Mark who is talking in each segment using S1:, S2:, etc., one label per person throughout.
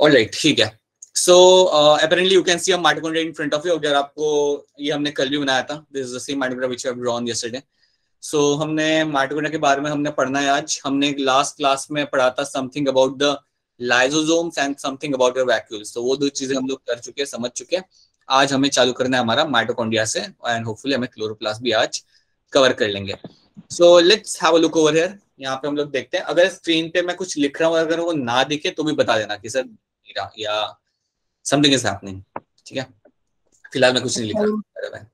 S1: All right ठीक है। So apparently you can see a mitochondria in front of you अगर आपको ये हमने कल भी बनाया था। This is the same mitochondria which have drawn yesterday so हमने माइटोकॉन्ड्रिया के बारे में हमने पढ़ना है आज। हमने लास्ट क्लास में पढ़ा था something about the lysosomes and something about your vacuoles तो वो दो चीज़ें हम लोग कर चुके हैं, समझ चुके हैं। आज हमें चालू करना है हमारा माइटोकॉन्ड्रिया से एंड होपफुली हमें क्लोरोप्लास्ट भी आज कवर कर लेंगे। So let's have a look over here यहाँ पे हम लोग देखते हैं। अगर स्क्रीन पे मैं कुछ लिख रहा हूँ, अगर वो ना दिखे तो भी बता देना कि सर या समथिंग इज़ हैपनिंग ठीक है? फ़िलहाल मैं कुछ नहीं लिख रहा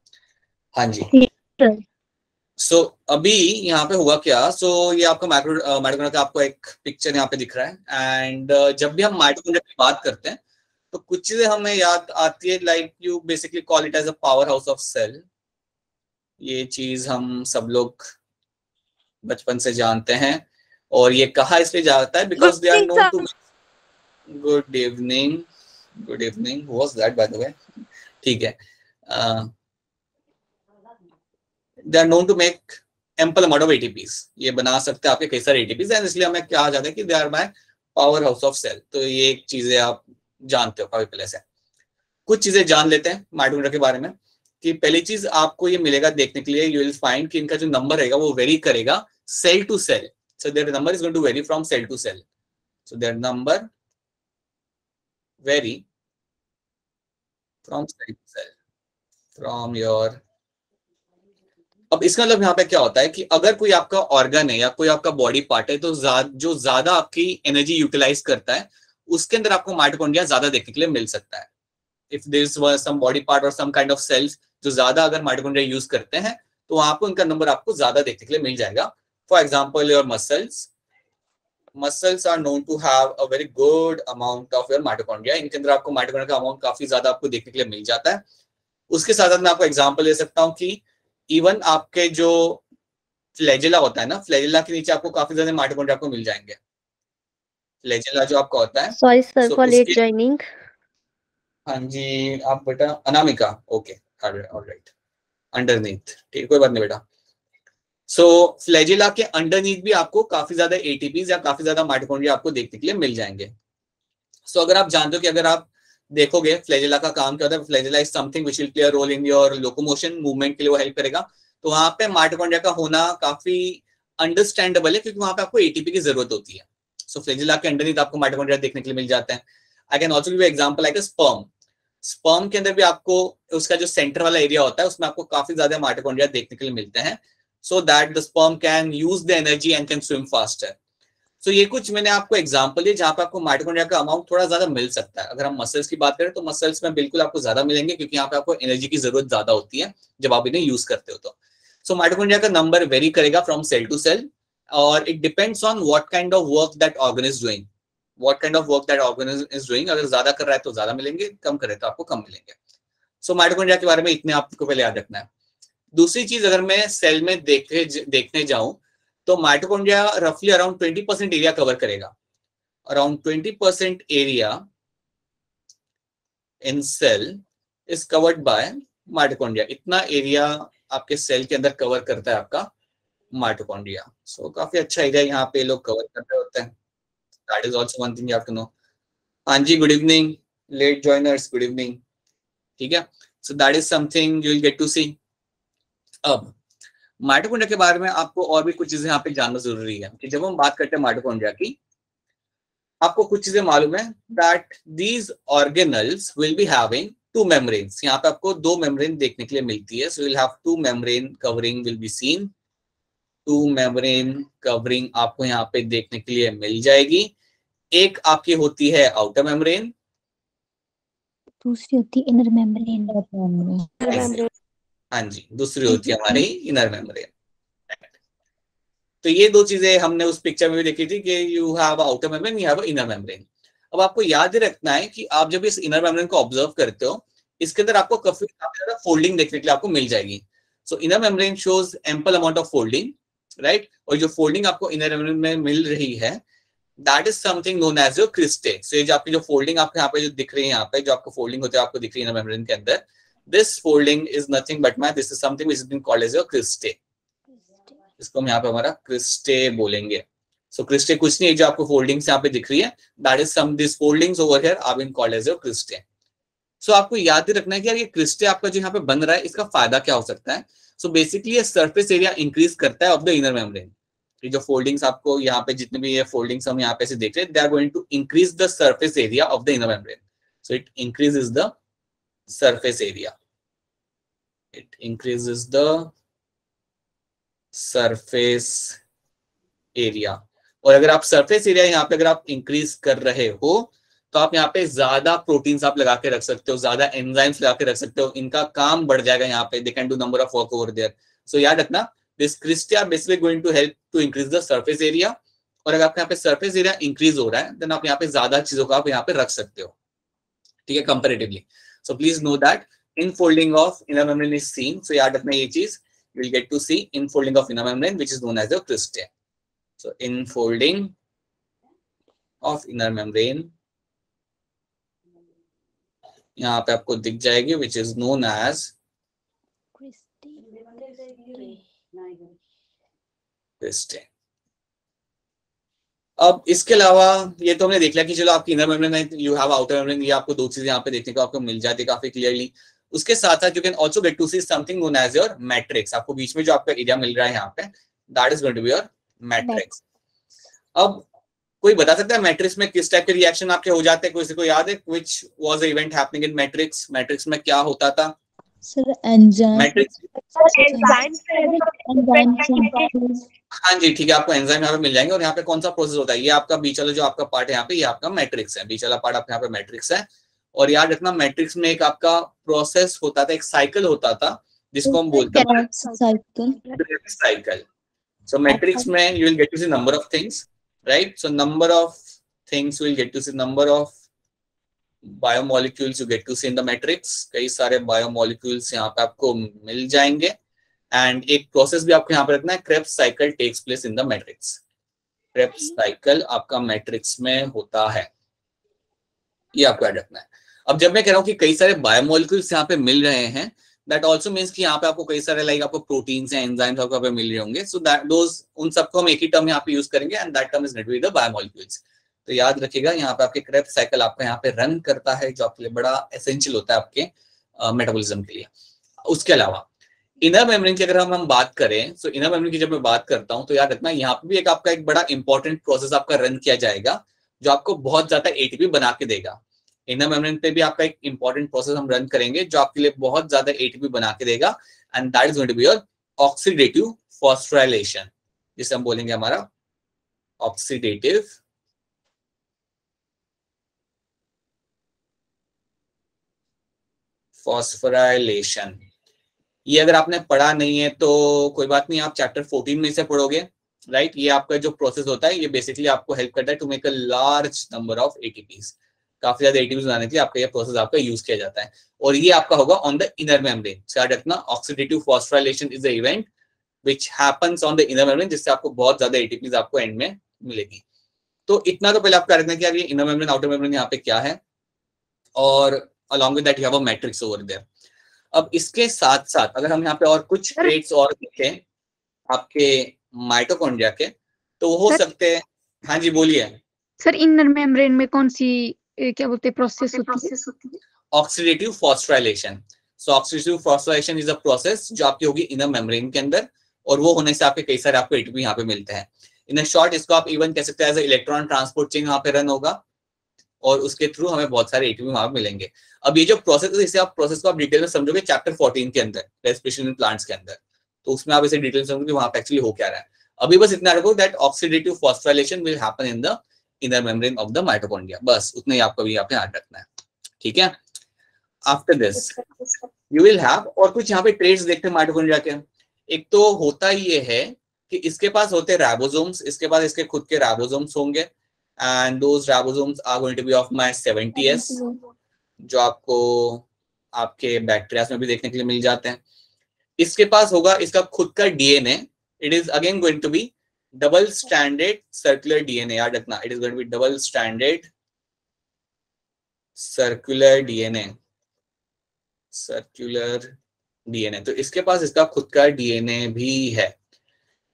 S1: हाँ। जी। सो so, अभी यहाँ पे हुआ क्या? सो so, ये आपका माइक्रो माइटोकॉन्ड्रिया का आपको एक पिक्चर यहाँ पे दिख रहा है। एंड uh, जब भी हम माइटोकॉन्ड्रिया की बात करते हैं तो कुछ चीज़ें हमें याद आती है like you basically call it as a power house of cell ये चीज़ हम सब लोग बचपन से जानते हैं। और ये कहा इसलिए जाता है? Because they are known to good evening good evening was that by the way ठीक है। They are known to make ample amount of ATPs ये बना सकते हैं आपके कई सारे एटीपीज एंड इसलिए हमें कहा जाता है कि they are my power house of cell तो ये एक चीज़ें आप जानते हो, काफ़ी पहले से। कुछ चीज़ें जान लेते हैं माइटोकॉन्ड्रिया के बारे में, कि पहली चीज़ आपको ये मिलेगा देखने के लिए यू विल फाइंड कि इनका जो नंबर रहेगा, वो वेरी करेगा cell to cell So, their number is going to vary from cell to cell. So, their number vary from cell to from your, अब इसका मतलब यहाँ पे क्या होता है कि अगर कोई आपका ऑर्गन है या कोई आपका बॉडी पार्ट है तो जो ज़्यादा आपकी एनर्जी यूटिलाइज करता है, उसके अंदर आपको माइटोकॉन्ड्रिया ज़्यादा देखने के लिए मिल सकता है if this some body part और सम काइंड ऑफ़ सेल्स जो ज़्यादा अगर माइटोकॉन्ड्रिया यूज़ करते हैं तो पर उनका नंबर आपको ज़्यादा देखने के लिए मिल जाएगा for example your muscles. Muscles are known to have a very good amount of your mitochondria. इनके अंदर आपको mitochondria का अमाउंट काफ़ी ज़्यादा आपको देखने के लिए मिल जाता है। उसके साथ साथ मैं आपको एग्जांपल दे सकता हूँ कि इवन आपके जो फ्लैजिला होता है ना फ्लैजिला के नीचे आपको काफ़ी ज़्यादा माइटोकॉन्ड्रिया आपको मिल जाएँगे। फ्लैजिला जो आपका होता है
S2: sorry sir for late joining
S1: हाँ जी आप बेटा अनामिका ओके ऑलराइट अंडरनीथ ठीक कोई बात नहीं बेटा। सो so, फ्लैजिला के अंडरनीथ भी आपको काफ़ी ज़्यादा एटीपीज या काफ़ी ज़्यादा माइटोकॉन्ड्रिया आपको देखने के लिए मिल जाएँगे। सो so, अगर आप जानते हो कि अगर आप देखोगे फ्लैजिला का काम क्या होता है flagella is something which will play role in your locomotion movement के लिए वो हेल्प करेगा। तो वहाँ पे माइटोकॉन्ड्रिया का होना काफ़ी अंडरस्टैंडेबल है क्योंकि वहाँ पे आपको एटीपी की ज़रूरत होती है। सो so, फ्लैजिला के अंडरनीथ आपको माइटोकॉन्ड्रिया देखने के लिए मिल जाते हैं। I can also give example like sperm sperm के अंदर भी आपको उसका जो सेंटर वाला एरिया होता है उसमें आपको काफ़ी ज़्यादा माइटोकॉन्ड्रिया देखने के लिए मिलते हैं। So that the sperm can use the energy and can swim faster. so ये कुछ मैंने आपको एग्जांपल दिए जहाँ पे आपको माइटोकॉन्ड्रिया का अमाउंट थोड़ा ज़्यादा मिल सकता है। अगर हम मसल्स की बात करें तो मसल्स में बिल्कुल आपको ज़्यादा मिलेंगे क्योंकि यहाँ पे आपको एनर्जी की ज़रूरत ज़्यादा होती है जब आप इन्हें यूज़ करते हो तो। सो माइटोकॉन्ड्रिया का नंबर वेरी करेगा फ्रॉम सेल टू सेल और it depends on what kind of work that organ is doing what kind of work that organ is doing अगर ज़्यादा कर रहा है तो ज़्यादा मिलेंगे कम करे तो आपको कम मिलेंगे। सो so, माइटोकॉन्ड्रिया के बारे में इतने आपको पहले याद रखना है। दूसरी चीज़ अगर मैं सेल में देखे देखने जाऊँ तो माइटोकॉन्ड्रिया रफली around twenty percent area cover करेगा। Around twenty percent area in cell is covered by mitochondria इतना एरिया आपके सेल के अंदर कवर करता है आपका माइटोकॉन्ड्रिया सो so, काफ़ी अच्छा एरिया यहाँ पे लोग कवर कर रहे होते हैं। That is also one thing you have to know हाँ जी good evening late joiners good evening ठीक है? So that is something you will get to see अब माइटोकॉन्ड्रिया के बारे में आपको और भी कुछ चीज़ें यहाँ पे जानना ज़रूरी है कि जब हम बात करते हैं माइटोकॉन्ड्रिया की आपको कुछ चीज़ें मालूम है that these organelles will be having two membranes यहाँ पे आपको दो मेम्ब्रेन देखने के लिए मिलती है so will have two membrane covering will be seen two membrane covering आपको यहाँ पे देखने के लिए मिल जाएगी। एक आपकी होती है आउटर मेम्ब्रेन
S2: दूसरी होती है इनर मेम्ब्रेन
S1: हाँ जी दूसरी होती है हमारी इनर मेम्ब्रेन तो ये दो चीज़ें हमने उस पिक्चर में भी देखी थी कि you have outer membrane you have inner membrane अब आपको याद रखना है कि आप जब इस इनर मेम्ब्रेन को ऑब्ज़र्व करते हो इसके अंदर आपको काफ़ी ज़्यादा फोल्डिंग देखने के लिए आपको मिल जाएगी। So inner membrane shows ample amount of folding right और जो फोल्डिंग आपको इनर मेम्ब्रेन में मिल रही है that is something known as your cristae so ये जो आपकी जो फोल्डिंग आपको यहाँ पे जो दिख रही है यहाँ पे जो आपको फोल्डिंग होती है आपको दिख रही है इनर मेम्ब्रेन के अंदर this folding is nothing but my this is something which has been called as a cristae इसको हम यहाँ पे हमारा क्रिस्टे बोलेंगे। सो so, क्रिस्टे कुछ नहीं है जो आपको फोल्डिंग्स यहाँ पे दिख रही है that is some this foldings over here are been called as your cristae so आपको याद ही रखना है कि यार ये क्रिस्टे आपका जो यहाँ पे बन रहा है इसका फ़ायदा क्या हो सकता है? सो बेसिकली ये सरफेस एरिया इंक्रीज करता है ऑफ़ द इनर मेम्ब्रेन ये जो फोल्डिंग्स आपको यहाँ पे जितने भी ये फोल्डिंग्स हम यहाँ पे से देख रहे हैं they are going to increase the surface area of the inner membrane so it increases the surface area. It increases the surface area. और अगर आप सरफेस एरिया यहाँ पे अगर आप इंक्रीज कर रहे हो तो आप यहाँ पे ज़्यादा प्रोटीन्स आप लगा के रख सकते हो, ज़्यादा एंजाइम्स लगा के रख सकते हो। इनका काम बढ़ जाएगा यहाँ पे। They can do number of work over there so याद रखना this cristae basically going to help to increase the surface area और अगर आपके यहाँ पे सर्फेस एरिया इंक्रीज हो रहा है देन आप यहाँ पे ज़्यादा चीज़ों को आप यहाँ पे रख सकते हो। ठीक है comparatively So please know that infolding of inner membrane is seen. So yaad rakhna ye cheez you will get to see infolding of inner membrane which is known as the cristae. So infolding of inner membrane यहाँ पे आपको दिख जाएगी which is known as cristae अब इसके अलावा ये तो हमने देख लिया कि चलो आपकी इनर मेम्ब्रेन है यू हैव आउटर मेम्ब्रेन ये आपको दो चीज़ें यहाँ पे देखने को आपको मिल जाती है काफ़ी क्लियरली उसके साथ साथ you can also get to see something known as your matrix आपको बीच में जो आपका एरिया मिल रहा है यहाँ पे that is going to be your matrix अब कोई बता सकता है मैट्रिक्स में किस टाइप के रिएक्शन आपके हो जाते हैं? किसी को याद है? Which was the event happening in matrix matrix में क्या होता था?
S2: सर एंजाइम
S1: मैट्रिक्स
S2: एंजाइम
S1: हाँ जी ठीक है आपको एंजाइम यहाँ पे मिल जाएँगे और यहाँ पे कौन सा प्रोसेस होता है? ये आपका बीच वाला जो आपका पार्ट है यहाँ पे ये आपका मैट्रिक्स है। बीच वाला पार्ट आपका यहाँ पे मैट्रिक्स है। और याद रखना मैट्रिक्स में एक आपका प्रोसेस होता था एक साइकिल होता था जिसको हम बोलते हैं
S2: साइकिल
S1: साइकिल सो मैट्रिक्स में you will get to see number of things right so number of things will get to see number of biomolecules you get to see in the matrix कई सारे biomolecules यहाँ पे आपको मिल जाएँगे। And एक process भी आपको यहाँ पे रखना है Krebs cycle takes place in the matrix Krebs cycle आपका मैट्रिक्स में होता है। ये आपको याद रखना है। अब जब मैं कह रहा हूँ कि कई सारे बायोमोलिक्यूल्स यहाँ पे मिल रहे हैं दैट ऑल्सो मीन्स कि यहाँ पे आपको कई सारे लाइक आपको प्रोटीन्स हैं एंजाइम्स आपको पे मिल रहे होंगे। सो दैट दोज उन सबको हम एक ही टर्म यहाँ पे यूज़ करेंगे and that term is net the biomolecules तो याद रखिएगा यहाँ पे आपके क्रेप साइकिल आपका यहाँ पे रन करता है जो आपके लिए बड़ा एसेंशियल होता है आपके मेटाबॉलिज्म के लिए। उसके अलावा इनर मेम्ब्रेन की अगर हम हम बात करें तो इनर मेम्ब्रेन की जब मैं बात करता हूँ तो याद रखना, यहाँ पे भी एक आपका एक बड़ा इंपॉर्टेंट प्रोसेस आपका रन किया जाएगा, जो आपको बहुत ज़्यादा एटीपी बना के देगा। इनर मेम्ब्रेन पे भी आपका एक इंपॉर्टेंट प्रोसेस हम रन करेंगे, जो आपके लिए बहुत ज़्यादा एटीपी बना के देगा and that is going to be your oxidative phosphorylation जिसे हम बोलेंगे हमारा ऑक्सीडेटिव फॉस्फोराइलेशन ये अगर आपने पढ़ा नहीं है तो कोई बात नहीं, आप चैप्टर 14 में से पढ़ोगे राइट ये आपका जो प्रोसेस होता है, ये बेसिकली आपको हेल्प करता है to make a large number of ATPs काफ़ी ज़्यादा एटीपीज बनाने के लिए आपका ये प्रोसेस आपका यूज़ किया जाता है। और ये आपका होगा ऑन द इनर मेम्ब्रेन याद रखना oxidative phosphorylation is the event which happens on the inner membrane जिससे आपको बहुत ज़्यादा एटीपीज आपको एंड में मिलेगी। तो इतना तो पहले आप कर रखना कि यार ये इनर मेम्ब्रेन आउटर मेम्ब्रेन यहाँ पे क्या है? और along with that you have a matrix over there अब इसके साथ साथ अगर हम यहाँ पे और कुछ ट्रेड्स और देखें आपके माइटोकॉन्ड्रिया के तो हो सकते हैं। हाँ जी बोलिए।
S3: सर इनर मेम्ब्रेन में कौन सी ए, क्या बोलते हैं प्रोसेस होती है?
S1: Oxidative phosphorylation so oxidative phosphorylation is a process जो आपकी होगी इनर मेम्ब्रेन के अंदर और वो होने से आपके कई सारे आपको एटीपी यहाँ पे मिलते हैं। इन शॉर्ट इसको आप इवन कह सकते हैं एज इलेक्ट्रॉन ट्रांसपोर्ट चेन यहाँ पे रन होगा। और उसके थ्रू हमें बहुत सारे एटीपी वहाँ मिलेंगे। अब ये जो प्रोसेस है, इसे आप प्रोसेस को आप डिटेल में समझोगे चैप्टर 14 के अंदर रेस्पिरेशन प्लांट्स के अंदर। तो उसमें आप इसे डिटेल समझोगे वहाँ पे एक्चुअली हो क्या रहा है। अभी बस इतना रखो that oxidative phosphorylation will happen in the inner membrane of the mitochondria बस, उतना ही आपको भी यहाँ पे याद रखना है। ठीक है? After this you will have और कुछ यहाँ पे ट्रेड्स देखते हैं माइटोकॉन्ड्रिया के। एक तो होता ये है कि इसके पास होते राइबोसोम्स इसके पास इसके खुद के राइबोसोम्स होंगे। And those ribosomes are going to be of my 70s जो आपको आपके बैक्टीरिया में भी देखने के लिए मिल जाते हैं। इसके पास होगा, इसका खुद का DNA it is again going to be double standard circular DNA याद रखना। It is going to be double standard circular DNA circular DNA तो इसके पास इसका खुद का डीएनए भी है।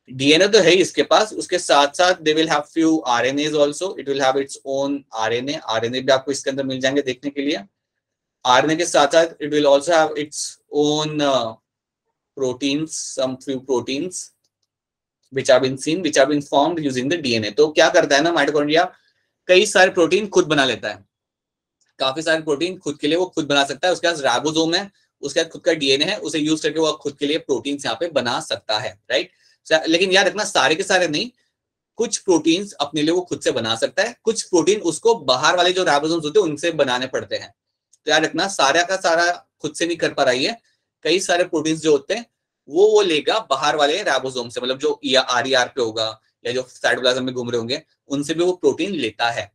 S1: डीएनए तो है इसके पास। उसके साथ साथ they will have few RNA also it will have its own RNA RNA भी आपको इसके अंदर मिल जाएँगे देखने के लिए। आरएनए के साथ साथ it will also have its own proteins some few proteins which have been seen, which have been formed using the DNA तो क्या करता है ना माइटोकॉन्ड्रिया कई सारे प्रोटीन खुद बना लेता है। काफ़ी सारे प्रोटीन खुद के लिए वो खुद बना सकता है। उसके पास राइबोसोम है, उसके बाद खुद का डीएनए है, उसे यूज़ करके वो खुद के लिए प्रोटीन यहाँ पे बना सकता है राइट लेकिन याद रखना, सारे के सारे नहीं, कुछ प्रोटीन्स अपने लिए वो खुद से बना सकता है, कुछ प्रोटीन उसको बाहर वाले जो राइबोसोम्स होते हैं, उनसे बनाने पड़ते हैं। तो याद रखना, सारा का सारा खुद से नहीं कर पा रही है, कई सारे प्रोटीन्स जो होते हैं, वो वो लेगा बाहर वाले राइबोसोम से मतलब जो आर ई आर पे होगा, या जो साइटोप्लाज्म में घूम रहे होंगे, उनसे भी वो प्रोटीन लेता है।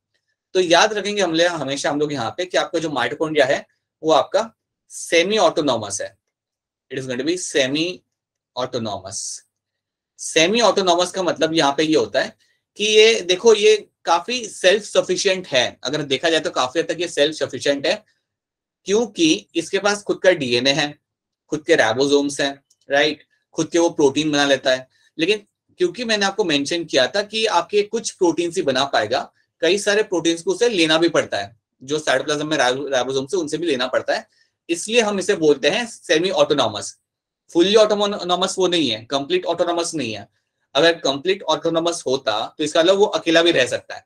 S1: तो याद रखेंगे हम लोग हमेशा हम लोग यहाँ पे कि आपका जो माइटोकॉन्ड्रिया है, वो आपका सेमी ऑटोनॉमस है। It is going to be semi autonomous semi autonomous का मतलब यहाँ पे ये होता है कि ये, देखो, ये काफ़ी सेल्फ सफिशियंट है। अगर देखा जाए तो काफ़ी हद तक ये सेल्फ सफिशियंट है, क्योंकि इसके पास खुद का डीएनए है, खुद के रेबोजोम्स हैं राइट खुद के वो प्रोटीन बना लेता है। लेकिन क्योंकि मैंने आपको मेंशन किया था कि आपके कुछ प्रोटीन ही बना पाएगा, कई सारे प्रोटीन्स को उसे लेना भी पड़ता है, जो साइटोप्लाज्म में राइबोसोम से उनसे भी लेना पड़ता है। इसलिए हम इसे बोलते हैं सेमी ऑटोनॉमस फुल्ली ऑटोनॉमस वो नहीं है कंप्लीट ऑटोनॉमस नहीं है। अगर कंप्लीट ऑटोनॉमस होता तो इसका मतलब वो अकेला भी रह सकता है।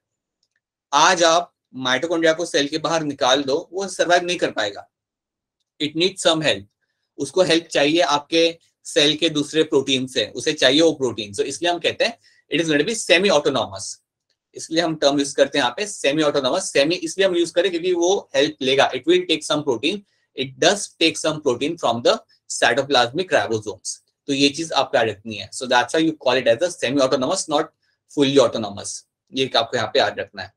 S1: आज आप माइटोकॉन्ड्रिया को सेल के बाहर निकाल दो वो सर्वाइव नहीं कर पाएगा। इट नीड सम हेल्प उसको हेल्प चाहिए आपके सेल के दूसरे प्रोटीन से उसे चाहिए वो प्रोटीन so, इसलिए हम कहते हैं it is going be semi autonomous इसलिए हम टर्म यूज़ करते हैं यहाँ पे सेमी ऑटोनॉमस सेमी इसलिए हम यूज़ करें क्योंकि वो हेल्प लेगा। It will take some protein it does take some protein from the cytoplasmic ribosomes तो ये चीज़ आपको याद रखनी है so that's you call it as a semi autonomous not fully autonomous ये आपको यहाँ पे याद रखना है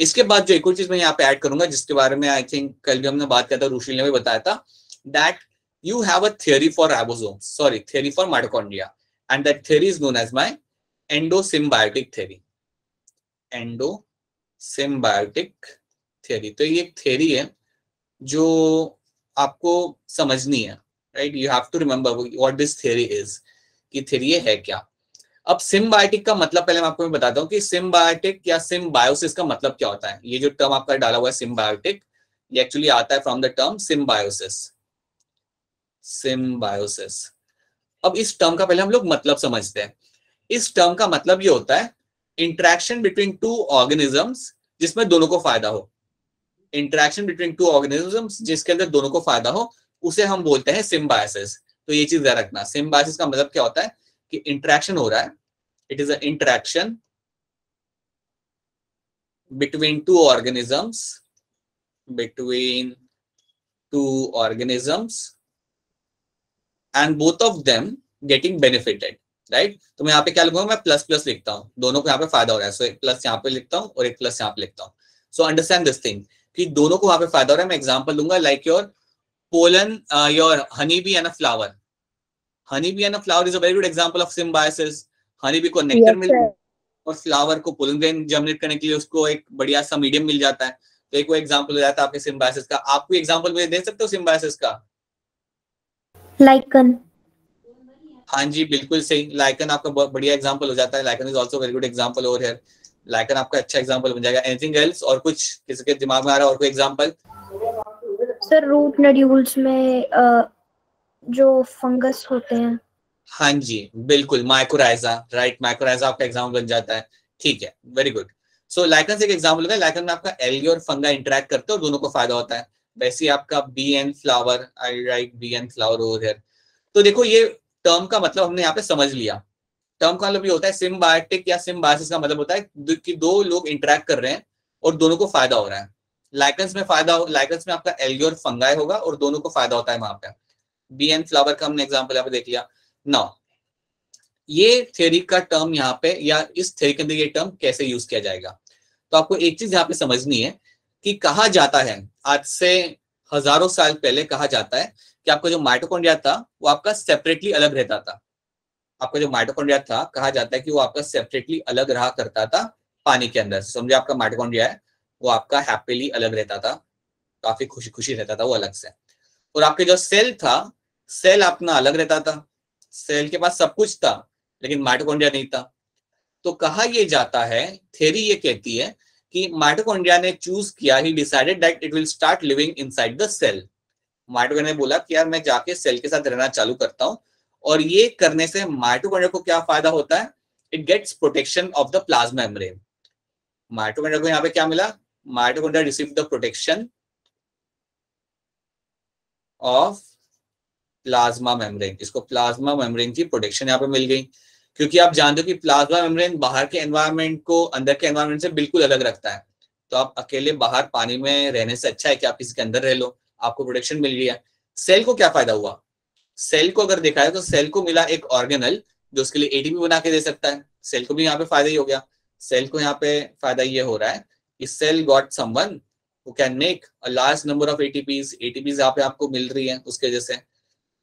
S1: इसके बाद जो एक और चीज़ मैं यहाँ पे ऐड करूँगा जिसके बारे में आई थिंक कल भी हमने बात किया था रुशील ने भी बताया था that you have a theory for ribosomes, sorry, theory for mitochondria. And that theory is known as my endosymbiotic theory. Endosymbiotic theory. तो ये एक theory है जो आपको समझनी है right you have to remember what this theory is कि theory है क्या? अब सिम्बायोटिक का मतलब पहले मैं आपको मैं बताता हूँ कि सिम्बायोटिक या सिम्बायोसिस का मतलब क्या होता है? ये जो टर्म आपका डाला हुआ है सिम्बायोटिक ये एक्चुअली आता है from the term symbiosis symbiosis अब इस टर्म का पहले हम लोग मतलब समझते हैं। इस टर्म का मतलब ये होता है इंट्रैक्शन बिटवीन टू ऑर्गेनिजम्स जिसमें दोनों को फ़ायदा हो। इंट्रैक्शन बिटवीन टू ऑर्गेनिजम्स जिसके अंदर दोनों को फ़ायदा हो उसे हम बोलते हैं सिम्बायोसिस तो ये चीज़ ध्यान रखना। सिम्बायोसिस का मतलब क्या होता है? कि इंट्रैक्शन हो रहा है। It is interaction between two organisms between two organisms and both of them getting benefited right तो मैं यहाँ पे क्या लिखूँगा? मैं प्लस प्लस लिखता हूँ। दोनों को यहाँ पे फ़ायदा हो रहा है। सो so, एक प्लस यहाँ पे लिखता हूँ और एक प्लस यहाँ पे लिखता हूँ। सो अंडरस्टैंड दिस थिंग कि दोनों को वहाँ पे फ़ायदा हो रहा है। मैं एग्ज़ाम्पल दूँगा like your pollen your honey bee and a flower honey bee and a flower is a very good example of symbiosis honey bee को नेक्टर yes, मिल और फ्लावर को पोलन ग्रेन जर्मिनेट करने के लिए उसको एक बढ़िया सा मीडियम मिल जाता है। तो एक वो एग्ज़ाम्पल हो जाता है आपके सिम्बायोसिस का। आपको एग्ज़ाम्पल मुझे दे सकते हो सिम्बायोसिस का?
S4: लाइकन
S1: हाँ जी बिल्कुल सही। लाइकन आपका बढ़िया एग्जांपल हो जाता है। Lichen is also very good example over here lichen आपका अच्छा एग्जांपल बन जाएगा। एनीथिंग एल्स और कुछ किसी के दिमाग में आ रहा है और कोई एग्जांपल
S4: सर रूट नड्यूल्स में जो फंगस होते हैं।
S1: हाँ जी, बिल्कुल माइक्रोराइजा राइट माइक्रोराइजा आपका एग्जांपल बन जाता है। ठीक है वेरी गुड सो लाइकन एक एग्जांपल है लाइकन में आपका एलगी और फंगा इंटरेक्ट करते हैं और दोनों को फ़ायदा होता है। वैसे ही आपका bee and flower I right bee and flower over here तो देखो, ये टर्म का मतलब हमने यहाँ पे समझ लिया। टर्म का मतलब ये होता है सिम्बायोटिक या सिम्बायोसिस का मतलब होता है कि दो लोग इंटरेक्ट कर रहे हैं और दोनों को फ़ायदा हो रहा है। लाइकन्स में फ़ायदा लाइकन्स में आपका एल्गी और फंगाई होगा और दोनों को फ़ायदा होता है वहाँ पे। बी एन फ्लावर का हमने एग्ज़ाम्पल यहाँ पे देख लिया। नौ ये थ्योरी का टर्म यहाँ पे या इस थ्योरी के अंदर ये टर्म कैसे यूज़ किया जाएगा? तो आपको एक चीज़ यहाँ पे समझनी है कि कहा जाता है, आज से हज़ारों साल पहले कहा जाता है कि आपका जो माइटोकॉन्ड्रिया था, वो आपका सेपरेटली अलग रहता था। आपका जो माइटोकॉन्ड्रिया था, कहा जाता है कि वो आपका सेपरेटली अलग रहा करता था पानी के अंदर। समझे आपका माइटोकॉन्ड्रिया है वो आपका हैप्पीली अलग रहता था, काफ़ी खुशी खुशी रहता था वो अलग से। और आपके जो सेल था सेल अपना अलग रहता था। सेल के पास सब कुछ था, लेकिन माइटोकॉन्ड्रिया नहीं था। तो कहा यह जाता है थेरी ये कहती है कि माइटोकॉन्ड्रिया ने चूज़ किया ही decided that it will start living inside the cell mitochondria ने बोला कि यार मैं जाके सेल के साथ रहना चालू करता हूँ, और ये करने से माइटोकॉन्ड्रिया को क्या फ़ायदा होता है? It gets protection of the plasma membrane mitochondria को यहाँ पे क्या मिला? Mitochondria receive the protection of plasma membrane इसको प्लाज्मा मेम्ब्रेन की प्रोटेक्शन यहाँ पे मिल गई। क्योंकि आप जानते हो कि प्लाज्मा मेम्ब्रेन बाहर के एनवायरनमेंट को, अंदर के एनवायरनमेंट से बिल्कुल अलग रखता है। तो आप अकेले बाहर पानी में रहने से अच्छा है कि आप किसी के अंदर रह लो। आपको प्रोटेक्शन मिल है। सेल को क्या फ़ायदा हुआ? सेल को अगर देखा है तो सेल को मिला एक ऑर्गेनल जो उसके लिए एटीपी बना के दे सकता है। सेल को भी यहाँ पे फ़ायदा ही हो गया। सेल को यहाँ पे फ़ायदा ये हो रहा है कि cell got someone who can make a large number of ATPs ATPs यहाँ पे आपको मिल रही है उसके वजह से।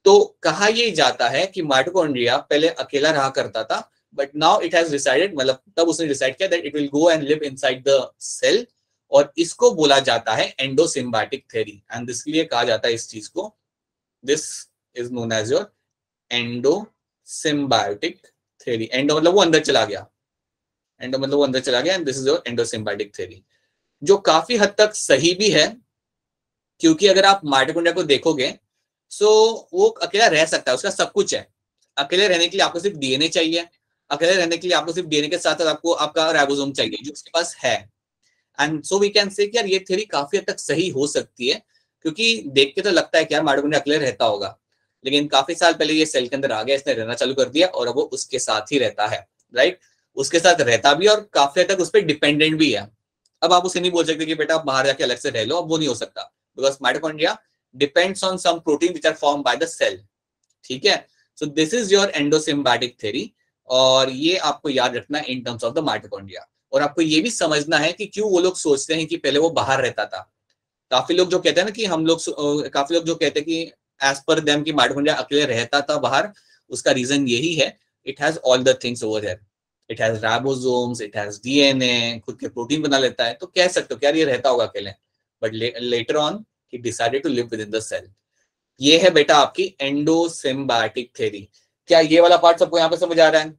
S1: तो कहा यही जाता है कि माइटोकॉन्ड्रिया पहले अकेला रहा करता था but now it has decided मतलब तब उसने डिसाइड किया that it will go and live inside the cell और इसको बोला जाता है एंडोसिम्बाटिक थेरी एंड इसलिए कहा जाता है इस चीज़ को। This is known as your endosymbiotic theory endo मतलब वो अंदर चला गया। एंडो मतलब वो अंदर चला गया and this is your endosymbiotic theory जो काफ़ी हद तक सही भी है, क्योंकि अगर आप माइटोकॉन्ड्रिया को देखोगे सो वो अकेला रह सकता है, उसका सब कुछ है। अकेले रहने के लिए आपको सिर्फ़ डीएनए चाहिए, अकेले रहने के लिए आपको सिर्फ़ डीएनए के साथ साथ आपको आपका राइबोसोम चाहिए, जो उसके पास है। And so we can say यार ये थ्योरी काफ़ी हद तक सही हो सकती है, क्योंकि देख के तो लगता है कि यार माइटोकॉन्ड्रिया अकेले रहता होगा। लेकिन काफ़ी साल पहले ये सेल के अंदर आ गया, इसने रहना चालू कर दिया, और अब वो उसके साथ ही रहता है राइट उसके साथ रहता भी है और काफ़ी हद तक उस पर डिपेंडेंट भी है। अब आप उसे नहीं बोल सकते कि बेटा आप बाहर जाके अलग से रह लो, अब वो नहीं हो सकता। Because mitochondria depends on some protein which are form by the cell ठीक है? So this is your endosymbiotic theory और ये आपको याद रखना in terms of the mitochondria और आपको ये भी समझना है कि क्यों वो लोग सोचते हैं कि पहले वो बाहर रहता था। काफ़ी लोग जो कहते हैं ना कि हम लोग काफ़ी लोग जो कहते हैं कि एज पर देम की माइटोकॉन्ड्रिया अकेले रहता था बाहर, उसका रीजन यही है। It has all the things over here it has ribosomes it has DNA खुद के प्रोटीन बना लेता है तो कह सकते हो क्या ये रहता होगा अकेले। But later on he decided to live within the cell ये है बेटा आपकी एंडोसिम्बायोटिक थ्योरी क्या ये वाला पार्ट सबको यहाँ पे समझ आ रहा है?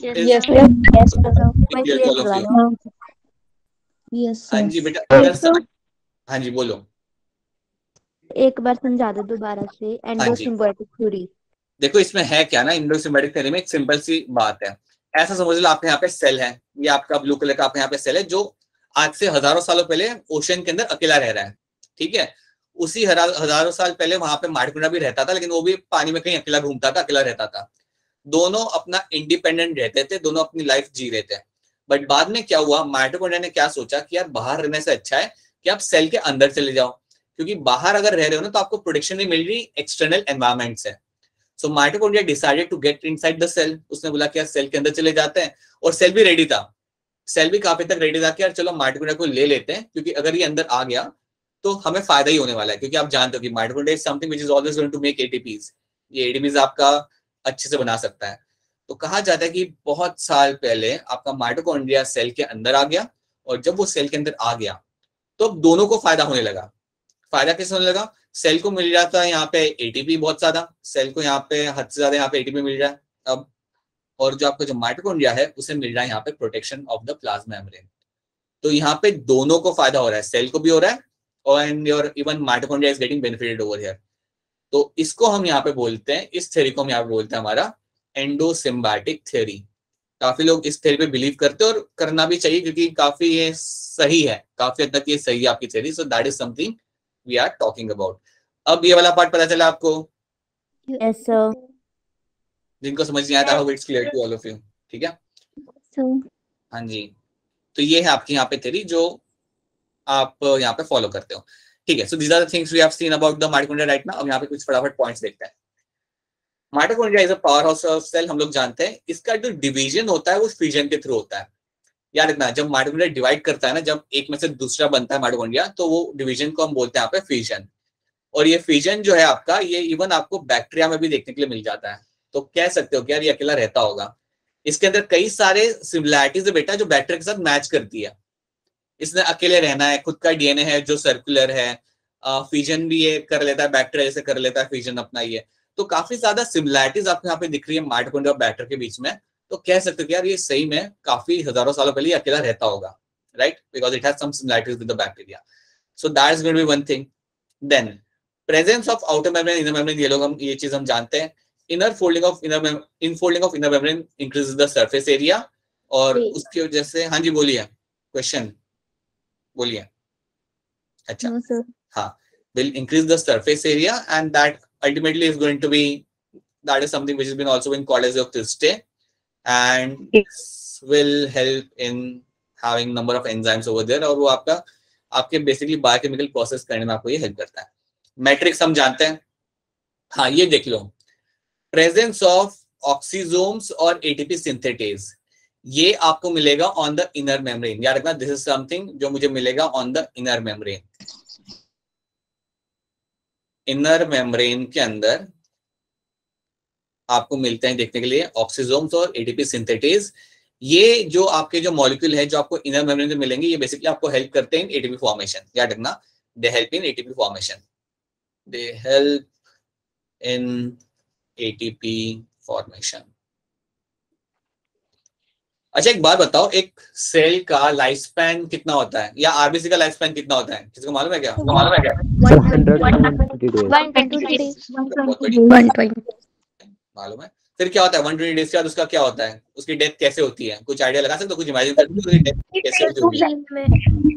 S2: Yes.
S4: Yes, हूँ।
S2: Yes,
S1: हाँ जी बेटा हाँ जी बोलो।
S5: एक बार समझा दो दोबारा से एंडोसिम्बायोटिक थ्योरी
S1: देखो इसमें है क्या ना इंडोसिम्बायोटिक थ्योरी में एक सिंपल सी बात है। ऐसा समझ लो आपके यहाँ पे सेल है। ये आपका ब्लू कलर का आपके यहाँ पे सेल है, जो आज से हज़ारों सालों पहले ओशन के अंदर अकेला रह रहा है, ठीक है? उसी हज़ारों साल पहले वहाँ पे माइटोकॉन्ड्रिया भी रहता था, लेकिन वो भी पानी में कहीं अकेला घूमता था, अकेला रहता था। दोनों अपना इंडिपेंडेंट रहते थे, दोनों अपनी लाइफ जी रहे थे। बट बाद में क्या हुआ? माइटोकॉन्ड्रिया ने क्या सोचा कि यार, बाहर रहने से अच्छा है कि आप सेल के अंदर चले जाओ। क्योंकि बाहर अगर रह रहे हो ना तो आपको प्रोटेक्शन नहीं मिल रही एक्सटर्नल एनवायरमेंट से। So mitochondria decided to get inside the cell उसने बोला कि यार सेल के अंदर चले जाते हैं। और सेल भी रेडी था। सेल भी काफ़ी तक रेडी था कि यार चलो माइटोकॉन्ड्रिया को ले लेते हैं, क्योंकि अगर ये अंदर आ गया तो हमें फ़ायदा ही होने वाला है। क्योंकि आप जानते हो कि mitochondria is something which is always going to make ATPs ये एटीपीज आपका अच्छे से बना सकता है। तो कहा जाता है कि बहुत साल पहले आपका माइटोकॉन्ड्रिया सेल के अंदर आ गया, और जब वो सेल के अंदर आ गया तो अब दोनों को फ़ायदा होने लगा। फ़ायदा कैसे होने लगा? सेल को मिल रहा था यहाँ पे एटीपी बहुत ज़्यादा। सेल को यहाँ पे हद से ज़्यादा यहाँ पे एटीपी मिल रहा है। अब, और जो आपका जो माइटोकॉन्ड्रिया है, उसे मिल रहा है यहाँ पे protection of the plasma membrane तो यहाँ पे दोनों को फ़ायदा हो रहा है। सेल को भी हो रहा है and your even mitochondria is getting benefited over here तो इसको हम यहाँ पे बोलते हैं, इस थ्योरी को हम यहाँ पे बोलते हैं हमारा एंडोसिम्बायोटिक थ्योरी काफ़ी लोग इस थ्योरी पे बिलीव करते हैं और करना भी चाहिए क्योंकि काफ़ी ये सही है। काफ़ी हद तक ये सही है आपकी theory so that is something we are talking about अब ये वाला पार्ट पता चला आपको?
S5: यस सर
S1: जिनको समझ नहीं आता it's clear to all of you ठीक है? हाँ जी। तो ये है आपकी यहाँ पे थ्योरी जो आप यहाँ पे फॉलो करते हो। ठीक है so these are things we have seen about the mitochondria right now अब यहाँ पे कुछ फटाफट पॉइंट्स देखते हैं। Mitochondria is a power house of cell हम लोग जानते हैं। इसका जो डिवीज़न होता है वो फ्यूजन के थ्रू होता है। याद रखना, जब माइटोकॉन्ड्रिया डिवाइड करता है ना, जब एक में से दूसरा बनता है माइटोकॉन्ड्रिया तो वो डिवीज़न को हम बोलते हैं यहाँ पे फ्यूजन और ये फ्यूजन जो है आपका, ये इवन आपको बैक्टीरिया में भी देखने के लिए मिल जाता है. तो कह सकते हो कि यार ये अकेला रहता होगा. इसके अंदर कई सारे सिमिलैरिटीज है बेटा, जो बैक्टीरिया के साथ मैच करती है. इसने अकेले रहना है, खुद का डीएनए है, जो सर्कुलर है फ्यूजन भी ये कर लेता है बैक्टीरिया जैसे कर लेता है फ्यूजन अपना ये. तो काफ़ी ज़्यादा सिमिलैरिटीज आपको यहाँ पे दिख रही है माइटोकॉन्ड्रिया और बैक्टीरिया के बीच में. तो कह सकते हो कि यार ये सही में काफ़ी हज़ारों सालों पहले अकेला रहता होगा right because it has some similarities with the bacteria so that is going to be one thing then presence of outer membrane inner membrane ये लोग हम ये चीज़ हम जानते हैं। Inner folding of inner infolding of inner membrane increases the surface area और उसकी वजह से हाँ जी बोलिए। क्वेश्चन बोलिए। अच्छा।
S5: No sir
S1: will increase the surface area and that ultimately is going to be that is something which has been also been called as your Christe and
S6: Yes.
S1: will help in having number of enzymes over there और वो आपका आपके basically biochemical process करने में आपको ये help करता है। मैट्रिक्स हम जानते हैं। हाँ ये देख लो। प्रेजेंस ऑफ़ ऑक्सीजोम्स और एटीपी सिंथेटेज ये आपको मिलेगा ऑन द इनर मेम्ब्रेन याद रखना दिस इज़ समथिंग जो मुझे मिलेगा on the inner membrane inner membrane के अंदर आपको मिलते हैं देखने के लिए ऑक्सीजोम्स और एटीपी सिंथेटेज ये जो आपके जो मॉलिक्यूल है जो आपको इनर मेम्ब्रेन में मिलेंगे ये बेसिकली आपको हेल्प करते हैं एटीपी फॉर्मेशन याद रखना they help in ATP formation they help in ATP formation अच्छा एक बात बताओ एक सेल का लाइफ स्पैन कितना होता है? या आरबीसी का लाइफ स्पैन कितना होता है? किसी को मालूम है क्या? मालूम है क्या? मालूम है? फिर क्या होता है? वन ट्वेंटी डेज़ के बाद उसका क्या होता है? उसकी डेथ कैसे होती है? कुछ आइडिया लगा सकते हो? कुछ इमेजिन कर सकते डेथ कैसे होती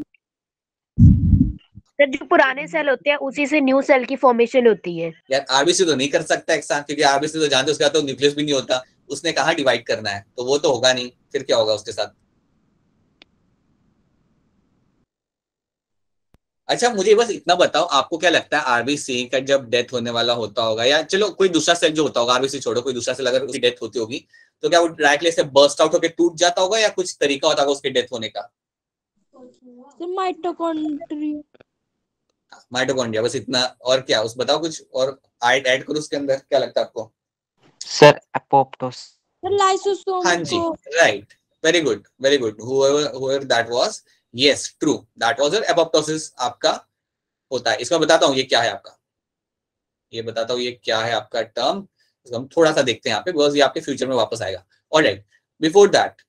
S6: सर जो पुराने सेल होते हैं उसी से न्यू सेल की फॉर्मेशन होती है।
S1: यार आरबीसी तो नहीं कर सकता एक साथ क्योंकि आरबीसी तो जानते हो उसका तो न्यूक्लियस भी नहीं होता। उसने कहा डिवाइड करना है? तो वो तो होगा नहीं। फिर क्या होगा उसके साथ? अच्छा मुझे बस इतना बताओ आपको क्या लगता है आरबीसी का जब डेथ होने वाला होता होगा या चलो कोई दूसरा सेल जो होता होगा आरबीसी छोड़ो कोई दूसरा सेल अगर उसकी डेथ होती होगी तो क्या वो डायरेक्टली ऐसे बर्स्ट आउट होकर टूट जाता होगा या कुछ तरीका होता होगा उसके डेथ होने का?
S2: माइटोकॉन्ड्रिया
S1: माइटोकॉन्ड्रिया बस इतना और क्या उस बताओ कुछ और ऐड ऐड करो उसके अंदर क्या लगता है आपको?
S7: सर अपोप्टोस
S2: लाइसोसोम
S1: हाँ जी right very good very good whoever that was yes true that was apoptosis आपका होता है। इसमें बताता हूँ ये क्या है आपका। ये बताता हूँ ये क्या है आपका टर्म हम थोड़ा सा देखते हैं यहाँ पे बिकॉज़ ये आपके फ्यूचर में वापस आएगा। Alright before that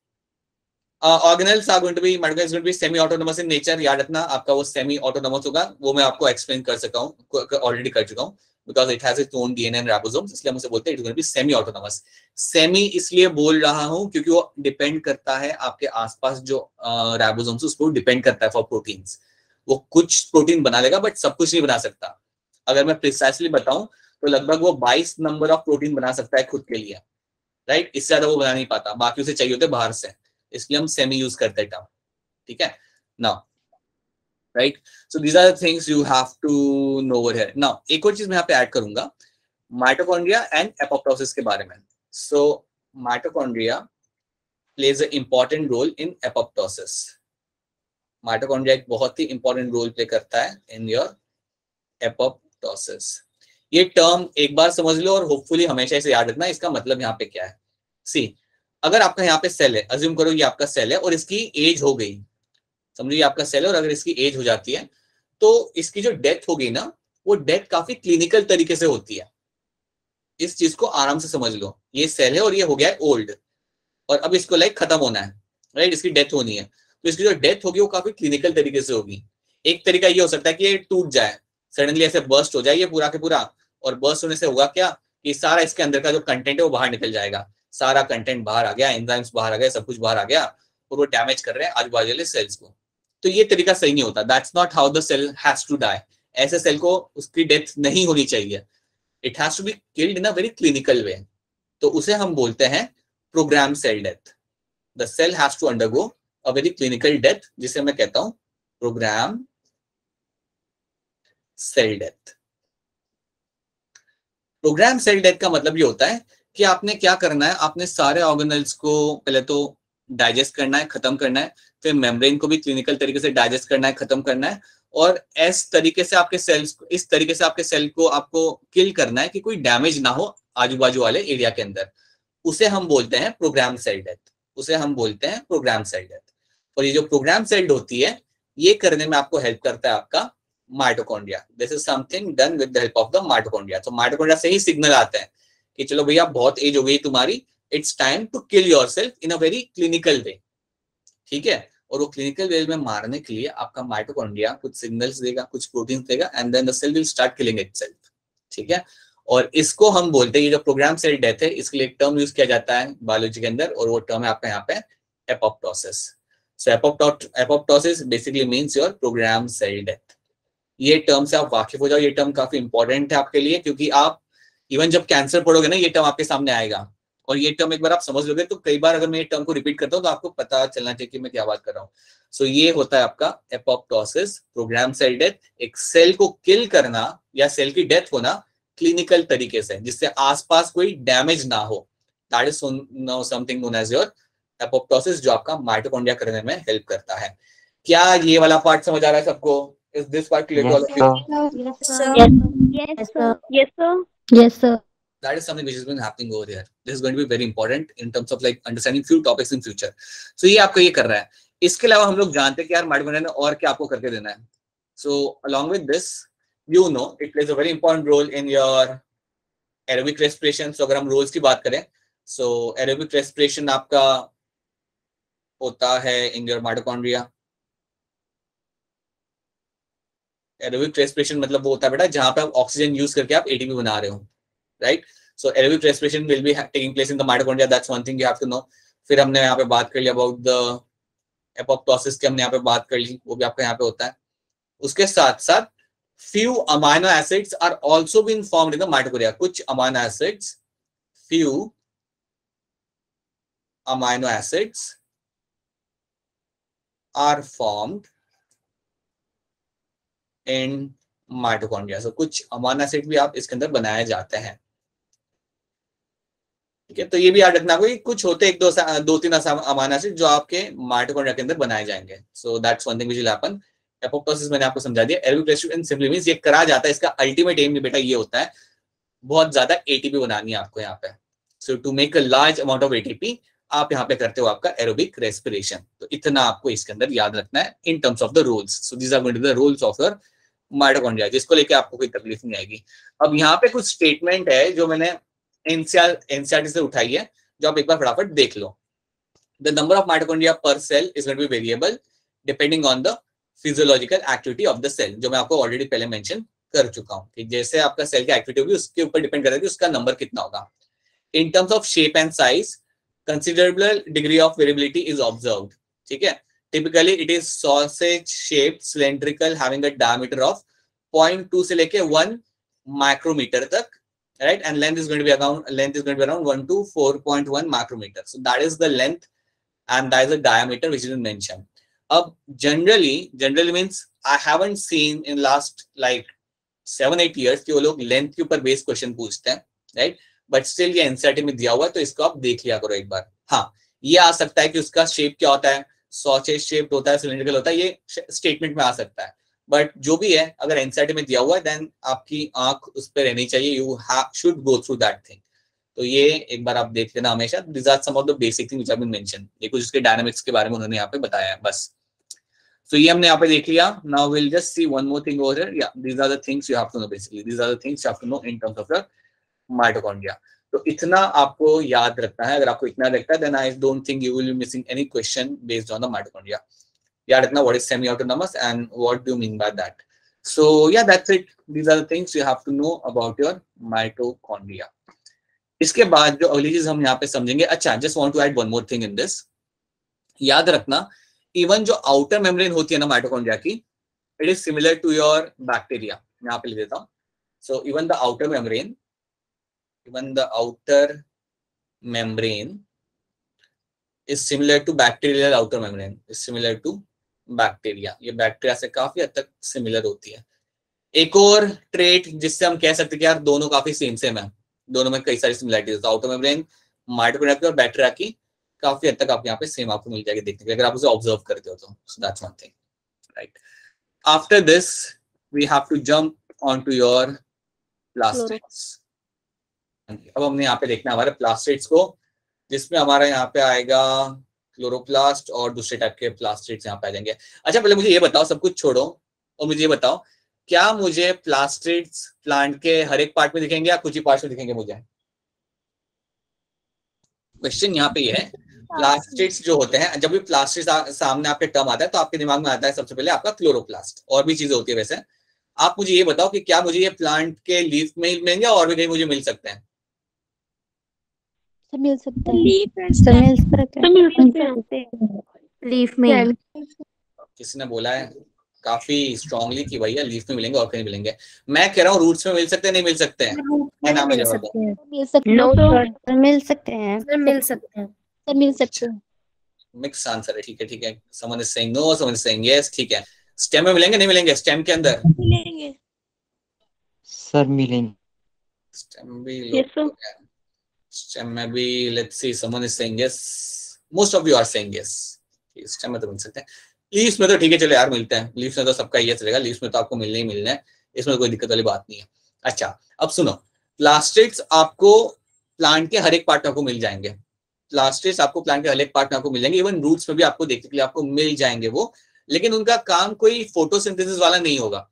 S1: organelles are going to be is going to be semi autonomous in nature याद रखना, आपका वो सेमी ऑटोनोमस होगा। वो मैं आपको एक्सप्लेन कर सका हूँ ऑलरेडी कर चुका हूँ। Because it has its own DNA and ribosomes इसलिए हम उसे बोलते हैं it be semi autonomous semi इसलिए बोल रहा हूँ क्योंकि वो डिपेंड करता है आपके आसपास जो राइबोसोम्स उसको डिपेंड करता है फॉर प्रोटीन्स वो कुछ प्रोटीन बना लेगा बट सब कुछ नहीं बना सकता। अगर मैं प्रिसाइसली बताऊँ तो लगभग वो 22 नंबर ऑफ़ प्रोटीन बना सकता है खुद के लिए। राइट इससे ज़्यादा वो बना नहीं पाता। बाकी उसे चाहिए होते बाहर से। इसलिए हम सेमी यूज़ करते हैं टर्म। ठीक है? Now right so these are things you have to know over here now एक और चीज़ मैं यहाँ पे ऐड करूँगा माइटोकॉन्ड्रिया एंड एपोप्टोसिस के बारे में। सो mitochondria plays an important role in apoptosis. Mitochondria एक बहुत ही इंपॉर्टेंट रोल प्ले करता है इन योर एपोप्टोसिस ये टर्म एक बार समझ लो और होपफुली हमेशा इसे याद रखना, इसका मतलब यहाँ पे क्या है? सी अगर आपका यहाँ पे सेल है अज्यूम करो ये आपका सेल है और इसकी एज हो गई। समझो ये आपका सेल है और अगर इसकी एज हो जाती है तो इसकी जो डेथ होगी ना, वो डेथ काफ़ी क्लिनिकल तरीके से होती है। इस चीज़ को आराम से समझ लो। ये सेल है और ये हो गया है ओल्ड और अब इसको लाइक खत्म होना है राइट इसकी डेथ होनी है। तो इसकी जो डेथ होगी, वो काफ़ी क्लिनिकल तरीके से होगी। एक तरीका ये हो सकता है कि ये टूट जाए। सडनली ऐसे बर्स्ट हो जाए ये पूरा के पूरा। और बर्स्ट होने से होगा क्या? कि सारा इसके अंदर का जो कंटेंट है, वो बाहर निकल जाएगा। सारा कंटेंट बाहर आ गया एंजाइम्स बाहर आ गया सब कुछ बाहर आ गया और वो डैमेज कर रहे हैं आजू बाजू वाले सेल्स को। तो ये तरीका सही नहीं होता। That's not how the cell has to die ऐसे सेल को उसकी डेथ नहीं होनी चाहिए। It has to be killed in a very clinical way तो उसे हम बोलते हैं program cell death the cell has to undergo a very clinical death जिसे मैं कहता हूँ program cell death program cell death का मतलब ये होता है कि आपने क्या करना है? आपने सारे ऑर्गेनल्स को, पहले तो डाइजेस्ट करना है, खत्म करना है, फिर मेम्ब्रेन को भी क्लिनिकल तरीके से डाइजेस्ट करना है, खत्म करना है और इस तरीके से आपके सेल्स इस तरीके से आपके सेल को आपको किल करना है कि कोई डैमेज ना हो आजू बाजू वाले एरिया के अंदर। उसे हम बोलते हैं प्रोग्राम सेल डेथ उसे हम बोलते हैं प्रोग्राम सेल डेथ और ये जो प्रोग्राम सेल होती है, ये करने में आपको हेल्प करता है आपका mitochondria this is something done with the help of the mitochondria तो माइटोकॉन्ड्रिया से ही सिग्नल आता है कि चलो भैया, बहुत एज हो गई तुम्हारी it's time to kill yourself in a very clinical way ठीक है? और वो क्लिनिकल वे में मारने के लिए आपका माइटोकॉन्ड्रिया कुछ सिग्नल्स देगा, कुछ प्रोटीन देगा and then the cell will start killing itself ठीक है? और इसको हम बोलते हैं, ये जो प्रोग्राम सेल डेथ है, इसके लिए एक टर्म यूज़ किया जाता है बायोलॉजी के अंदर, और वो टर्म है आपका यहाँ पे apoptosis so apoptosis basically means your programme cell death ये टर्म से आप वाकिफ हो जाओ, ये टर्म काफ़ी इंपॉर्टेंट है आपके लिए, क्योंकि आप इवन जब कैंसर पढ़ोगे ना, ये टर्म आपके सामने आएगा। और ये टर्म एक बार आप समझ लोगे तो कई बार अगर मैं ये टर्म को रिपीट करता हूँ तो आपको पता चलना चाहिए कि मैं क्या बात कर रहा हूँ। सो so, ये होता है आपका एपोप्टोसिस प्रोग्राम सेल डेथ एक सेल को किल करना या सेल की डेथ होना क्लिनिकल तरीके से जिससे आसपास कोई डैमेज ना हो। That is no something known as your apoptosis जो आपका माइटोकॉन्ड्रिया करने में हेल्प करता है। क्या ये वाला पार्ट समझ आ रहा है सबको? Is this part clear to all of you
S7: Yes, sir.
S5: Yes, sir.
S6: Yes, sir.
S1: That is something which has been happening over here this is going to be very important in terms of like understanding few topics in future so ये आपको ये कर रहा है इसके अलावा हम लोग जानते हैं कि यार माइटोकॉन्ड्रिया ने और क्या आपको करके देना है so along with this you know it plays a very important role in your aerobic respiration so अगर हम roles की बात करें so aerobic respiration आपका होता है in your mitochondria aerobic respiration मतलब वो होता है बेटा जहाँ पे आप ऑक्सीजन यूज़ करके आप एटीपी बना रहे हो right so aerobic respiration will be taking place in the mitochondria that's one thing you have to know फिर हमने यहाँ पे बात कर ली अबाउट द एपोप्टोसिस की हमने यहाँ पे बात कर ली, वो भी आपका यहाँ पे होता है। उसके साथ साथ, few amino acids are also being formed in the mitochondria. कुछ amino acids, few amino acids are formed in mitochondria. So, कुछ amino acid भी आप इसके अंदर बनाए जाते हैं। ठीक है? तो ये भी याद रखना कोई, कुछ होते एक दो दो तीन अमानो एसिड जो आपके माइटोकॉन्ड्रिया के अंदर बनाए जाएँगे। So that's one thing which will happen apoptosis मैंने आपको समझा दिया। एरोबिक सिंपली मींस ये करा जाता है, इसका अल्टीमेट एम भी बेटा ये होता है, बहुत ज़्यादा एटीपी बनानी है आपको यहाँ पे। So to make a large amount of ATP आप यहाँ पे करते हो आपका एरोबिक रेस्पिरेशन तो इतना आपको इसके अंदर याद रखना है in terms of the rules so these are going to the rules of your mitochondria जिसको लेके आपको कोई तकलीफ़ नहीं आएगी। अब यहाँ पे कुछ स्टेटमेंट है जो मैंने एनसीआर एनसीआरटी से उठाई है जो आप एक बार फटाफट देख लो। The number of mitochondria per cell is going to be variable depending on the physiological activity of the cell जो मैं आपको ऑलरेडी पहले मेंशन कर चुका हूँ जैसे आपका सेल की एक्टिविटी होगी, उसके ऊपर डिपेंड करेगा कि उसका नंबर कितना होगा। In terms of shape and size considerable degree of variability is observe ठीक है? Typically it is sausage shape cylindrical having a diameter of 0.2 से लेके 1 माइक्रोमीटर तक right and length is going to be around length is going to be around 1 to 4.1 micrometer so that is the length and that is the diameter which is mentioned अब generally generally means I haven't seen in last like seven eight years कि वो लोग length के ऊपर based question पूछते हैं right but still ये NCERT में दिया हुआ है तो इसको आप देख लिया करो एक बार हाँ ये आ सकता है कि उसका शेप क्या होता है सॉचेज शेप होता है सिलेंड्रिकल होता है ये स्टेटमेंट में आ सकता है बट जो भी है, अगर एनसीआरटी में दिया हुआ है देन आपकी आँख उस पर रहनी चाहिए। You should go through that thing तो ये एक बार आप देख लेना हमेशा। This are some of the basic thing been mention ये कुछ उसके डायनामिक्स के बारे में उन्होंने यहाँ पे बताया है, बस। So ये हमने यहाँ पे देख लिया। Now will just see one more thing over या these are the things you have to know basically these are the things you have to know in terms of your mitochondria. तो इतना आपको याद रखना है। अगर आपको इतना लगता है then I don't think you will be missing any question based on the mitochondria याद रखना what is semi autonomous and what do mean by that so, yeah, that's it. These are the things you have to know about your mitochondria. इसके बाद जो अगली चीज़ हम यहाँ पे समझेंगे अच्छा just want to add one more thing in this याद रखना इवन जो आउटर मेम्ब्रेन होती है ना माइटोकॉन्ड्रिया की it is similar to your bacteria यहाँ पे लिख देता हूँ. So even the outer membrane even the outer membrane is similar to bacterial outer membrane, is similar to bacteria ये बैक्टीरिया से काफ़ी हद तक सिमिलर होती है। एक और ट्रेट जिससे हम कह सकते हैं कि यार दोनों काफ़ी सेम सेम है दोनों में कई सारी सिमिलरिटीज आउटर मेम्ब्रेन माइटोकॉन्ड्रिया की और बैक्टीरिया की काफ़ी हद तक आप यहाँ पे सेम आपको मिल जाएगी देखने के लिए अगर आप उसे ऑब्ज़र्व करते हो तो। So that's one thing right after this we have to jump on to your plastics अब हमने यहाँ पे देखना हमारे प्लास्टिक्स को जिसमें हमारा यहाँ पे आएगा क्लोरोप्लास्ट और दूसरे टाइप के प्लास्टिक्स यहाँ पे आ जाएँगे। अच्छा पहले मुझे ये बताओ, सब कुछ छोड़ो, और मुझे ये बताओ, क्या मुझे प्लास्टिक्स प्लांट के हर एक पार्ट में दिखेंगे या कुछ ही पार्ट में दिखेंगे मुझे? क्वेश्चन यहाँ पे ये है। प्लास्टिड्स जो होते हैं, जब भी प्लास्टिक सामने आपके टर्म आता है तो आपके दिमाग में आता है सबसे पहले आपका क्लोरोप्लास्ट और भी चीज़ें होती है वैसे। आप मुझे ये बताओ कि क्या मुझे ये प्लांट के लीफ में मिलेंगे और भी कहीं मुझे मिल सकते हैं?
S5: मिल सकता है
S2: लीफ
S5: मिल सकते हैं लीफ में।
S1: किसी ने बोला है काफ़ी स्ट्रांगली कि भैया लीफ में मिलेंगे और कहीं मिलेंगे। मैं कह रहा हूँ रूट्स में मिल सकते हैं नहीं मिल सकते हैं? क्या नाम
S4: मिल सकते हैं
S5: मिल सकते हैं। मिल सकते हैं।
S4: मिल सकते हैं।
S5: सर मिल सकते हैं।
S1: मिक्स आंसर है ठीक है ठीक है। Suman is saying no Suman is saying yes ठीक है। स्टेम में मिलेंगे नहीं मिलेंगे? स्टेम के अंदर।
S2: मिलेंगे।
S7: सर मिलेंगे।
S1: स्टेम भी
S6: Yes, sir.
S1: स्टेम में भी let's see Suman is saying yes most of you are saying yes stem में तो मिल सकते हैं? लीव्स में तो ठीक है चलो यार मिलते हैं। लीव्स में तो सबका ये चलेगा लीव्स में तो आपको मिलने ही मिलना है। इसमें कोई दिक्कत वाली बात नहीं है। अच्छा अब सुनो। प्लास्टिक्स आपको प्लांट के हर एक पार्ट में आपको मिल जाएँगे। प्लास्टिक्स आपको प्लांट के हर एक पार्ट में आपको मिल जाएँगे। इवन रूट्स में भी आपको देखने के लिए आपको मिल जाएँगे वो। लेकिन उनका काम कोई फोटोसिंथेसिस वाला नहीं होगा।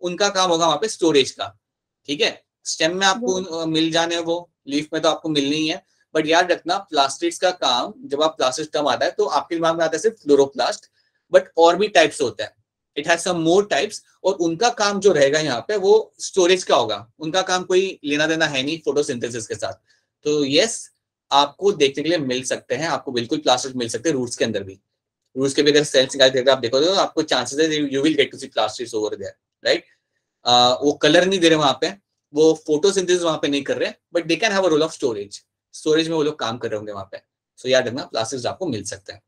S1: उनका काम होगा वहाँ पे स्टोरेज का। ठीक है? स्टेम में आपको मिल जाने वो। लीफ में तो आपको मिलनी ही है। बट याद रखना प्लास्टिक्स का काम, जब आप प्लास्टिक टर्म आता है तो आपके दिमाग में आता है सिर्फ़ फ्लोरोप्लास्ट बट और भी टाइप्स होता है। It has some more types और उनका काम जो रहेगा यहाँ पे, वो स्टोरेज का होगा। उनका काम कोई लेना देना है नहीं फोटोसिंथेसिस के साथ। तो यस आपको देखने के लिए मिल सकते हैं। आपको बिल्कुल प्लास्टिक मिल सकते हैं रूट्स के अंदर भी। रूट्स के भी अगर सेल्स निकाल के आप देखोगे तो आपको चांसेस है you will get to see plastics over there right वो कलर नहीं दे रहे वहाँ पे। वो फोटोसिंथेसिस वहाँ पे नहीं कर रहे but they can have a role of storage storage में वो लोग काम कर रहे होंगे वहाँ पे. सो याद रखना प्लास्टिक्स आपको मिल सकते हैं.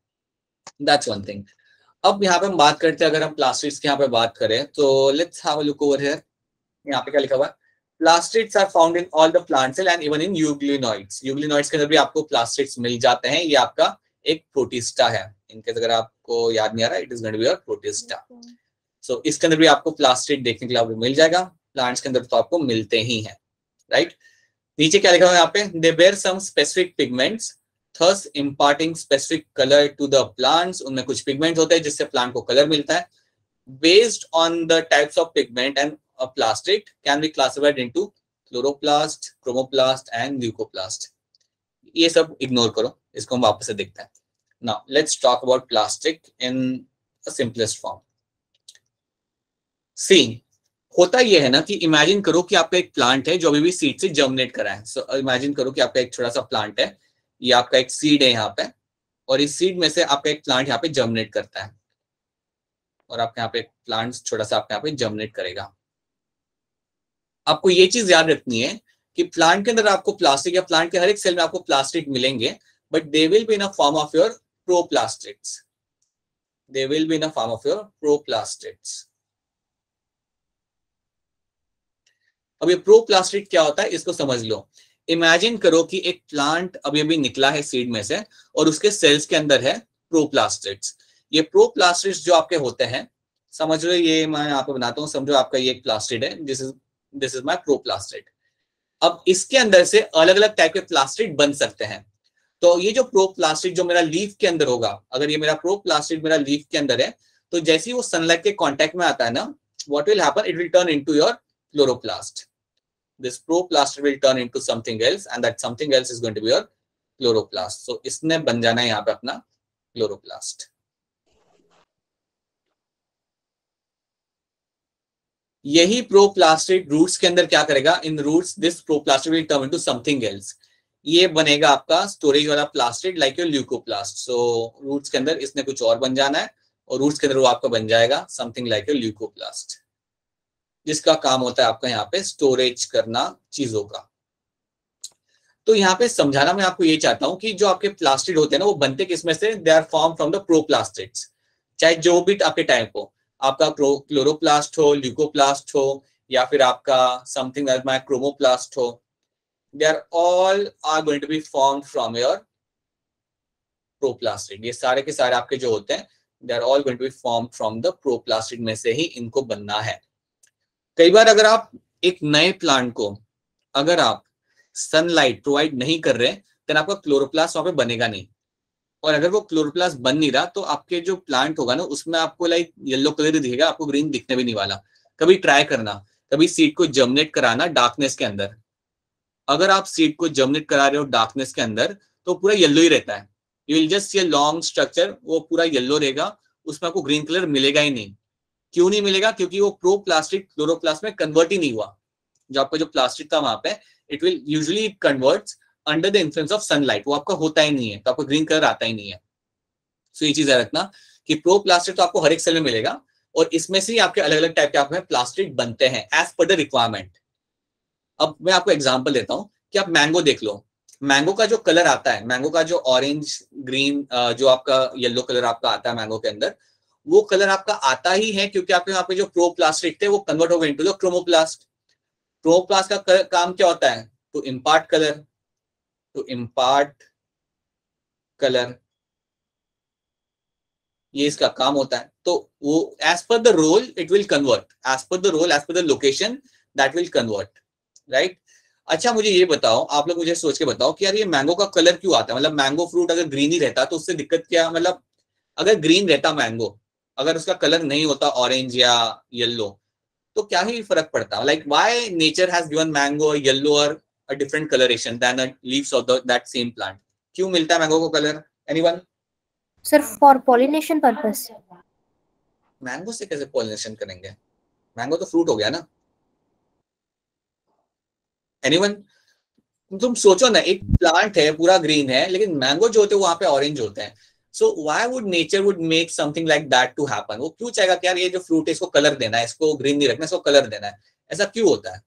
S1: दैट्स वन थिंग अब यहाँ पे हम बात करते हैं अगर हम प्लास्टिक्स की यहाँ पे बात करें तो let's have a look over here यहाँ पे क्या लिखा हुआ है? Plastics are found in all the plants and even in euglenoids euglenoids के अंदर भी आपको प्लास्टिक्स मिल जाते हैं. ये आपका एक प्रोटिस्टा है. इनके अगर आपको याद नहीं आ रहा it is going to be your protista so इसके अंदर भी आपको प्लास्टिक देखने के लिए आपको मिल जाएगा. प्लांट्स के अंदर तो आपको मिलते ही हैं राइट नीचे क्या लिखा हुआ यहाँ पे? They bear some specific pigments thus imparting specific colour to the plants उनमें कुछ पिगमेंट होते हैं जिससे प्लांट को कलर मिलता है। Based on the types of pigment and plastic can be classified into chloroplast chromoplast and leucoplast ये सब इग्नोर करो, इसको हम वापस से देखते हैं। Now let's talk about plastic in simplest form सी होता यह है ना कि इमेजिन करो कि आपका एक प्लांट है जो अभी भी सीड से जर्मिनेट करा है। सो so, इमेजिन करो कि आपका एक छोटा सा प्लांट है ये आपका एक सीड है यहाँ पे और इस सीड में से आपका एक प्लांट यहाँ पे जर्मिनेट करता है। और आपके यहाँ पे प्लांट छोटा सा आपके यहाँ पे जर्मिनेट करेगा। आपको ये चीज़ याद रखनी है कि प्लांट के अंदर आपको प्लास्टिक या प्लांट के हर एक सेल में आपको प्लास्टिक मिलेंगे but they will be in a form of your proplastics they will be in a form of your proplastics अब ये प्रोप्लास्टिक क्या होता है, इसको समझ लो। इमेजिन करो कि एक प्लांट अभी अभी निकला है सीड में से और उसके सेल्स के अंदर है प्रोप्लास्टिक्स ये प्रोप्लास्टिक्स जो आपके होते हैं, समझ लो ये मैं आपको बनाता हूँ, समझो आपका ये एक प्लास्टिड है this is this is my proplastid अब इसके अंदर से अलग अलग टाइप के प्लास्टिक बन सकते हैं। तो ये जो प्रोप्लास्टिक जो मेरा लीफ के अंदर होगा, अगर ये मेरा प्रोप्लास्टिक मेरा लीफ के अंदर है तो जैसे ही वो सनलाइट के कॉन्टेक्ट में आता है ना what will happen it will turn into your chloroplast this proplast will turn into something else and that something else is going to be your chloroplast. So, इसने बन जाना है यहाँ पे अपना chloroplast. यही प्रोप्लास्टिक रूट्स के अंदर क्या करेगा? In roots this proplastic will turn into something else ये बनेगा आपका स्टोरेज वाला plastic like your leucoplast so roots के अंदर इसने कुछ और बन जाना है और रूट्स के अंदर वो आपका बन जाएगा समथिंग लाइक योर ल्यूकोप्लास्ट जिसका काम होता है आपका यहाँ पे स्टोरेज करना चीज़ों का। तो यहाँ पे समझाना मैं आपको ये चाहता हूँ कि जो आपके प्लास्टिक होते हैं ना, वो बनते किसमें से? They are form from the proplastics चाहे जो भी आपके टाइप हो। आपका क्लोरोप्लास्ट हो ल्यूकोप्लास्ट हो, या फिर आपका समथिंग क्रोमोप्लास्ट हो। They are all are going to be form from your proplastic ये सारे के सारे आपके जो होते हैं they are all going to be form from the proplastic में से ही इनको बनना है। कई बार अगर आप एक नए प्लांट को, अगर आप सनलाइट प्रोवाइड नहीं कर रहे देन आपका क्लोरोप्लास्ट वहाँ पे बनेगा नहीं। और अगर वो क्लोरोप्लास्ट बन नहीं रहा तो आपके जो प्लांट होगा ना, उसमें आपको लाइक येलो कलर ही दिखेगा, आपको ग्रीन दिखने भी नहीं वाला। कभी ट्राई करना, कभी सीड को जर्मिनेट कराना डार्कनेस के अंदर। अगर आप सीड को जर्मिनेट करा रहे हो डार्कनेस के अंदर तो पूरा येल्लो ही रहता है। You will just see long structure वो पूरा येल्लो रहेगा, उसमें आपको ग्रीन कलर मिलेगा ही नहीं। क्यों नहीं मिलेगा? क्योंकि वो प्रो प्लास्टिक क्लोरोप्लास्ट में कन्वर्ट ही नहीं हुआ। जो आपका जो प्लास्टिक था वहाँ पे it will usually convert under the influence of sunlight वो आपका होता ही नहीं है तो आपको ग्रीन कलर आता ही नहीं है। सो ये चीज़ है रखना कि प्रो प्लास्टिक तो आपको हर एक सेल में मिलेगा और इसमें से ही आपके अलग अलग टाइप के आप प्लास्टिक बनते हैं एज पर द रिक्वायरमेंट अब मैं आपको एग्ज़ाम्पल देता हूँ कि आप मैंगो देख लो। मैंगो का जो कलर आता है मैंगो का जो ऑरेंज ग्रीन जो आपका येलो कलर आपका आता है मैंगो के अंदर वो कलर आपका आता ही है क्योंकि आपके यहाँ पे जो प्रो प्लास्टिक थे वो कन्वर्ट हो गए इंटू द क्रोमोप्लास्ट क्रोमोप्लास्ट का कर, काम क्या होता है? To impart colour to impart colour ये इसका काम होता है। तो वो as per the role it will convert as per the role as per the location that will convert right अच्छा मुझे ये बताओ आप लोग मुझे सोच के बताओ कि यार ये मैंगो का कलर क्यों आता है? मतलब मैंगो फ्रूट अगर ग्रीन ही रहता तो उससे दिक्कत क्या? मतलब अगर ग्रीन रहता मैंगो अगर उसका कलर नहीं होता ऑरेंज या येल्लो तो क्या ही फ़र्क पड़ता? Like why nature has given mango yellow और a different colouration than leaves of that same plant क्यों मिलता है मैंगो को colour anyone
S4: sir for pollination purpose
S1: mango से कैसे पॉलिनेशन करेंगे? मैंगो तो फ्रूट हो गया ना? एनीवन तुम सोचो ना एक प्लांट है पूरा ग्रीन है लेकिन मैंगो जो होते हैं वहाँ पे ऑरेंज होते हैं। So why would nature would make something like that to happen वो क्यों चाहेगा कि यार ये जो फ्रूट है इसको कलर देना है इसको ग्रीन नहीं रखना इसको कलर देना है? ऐसा क्यों होता है?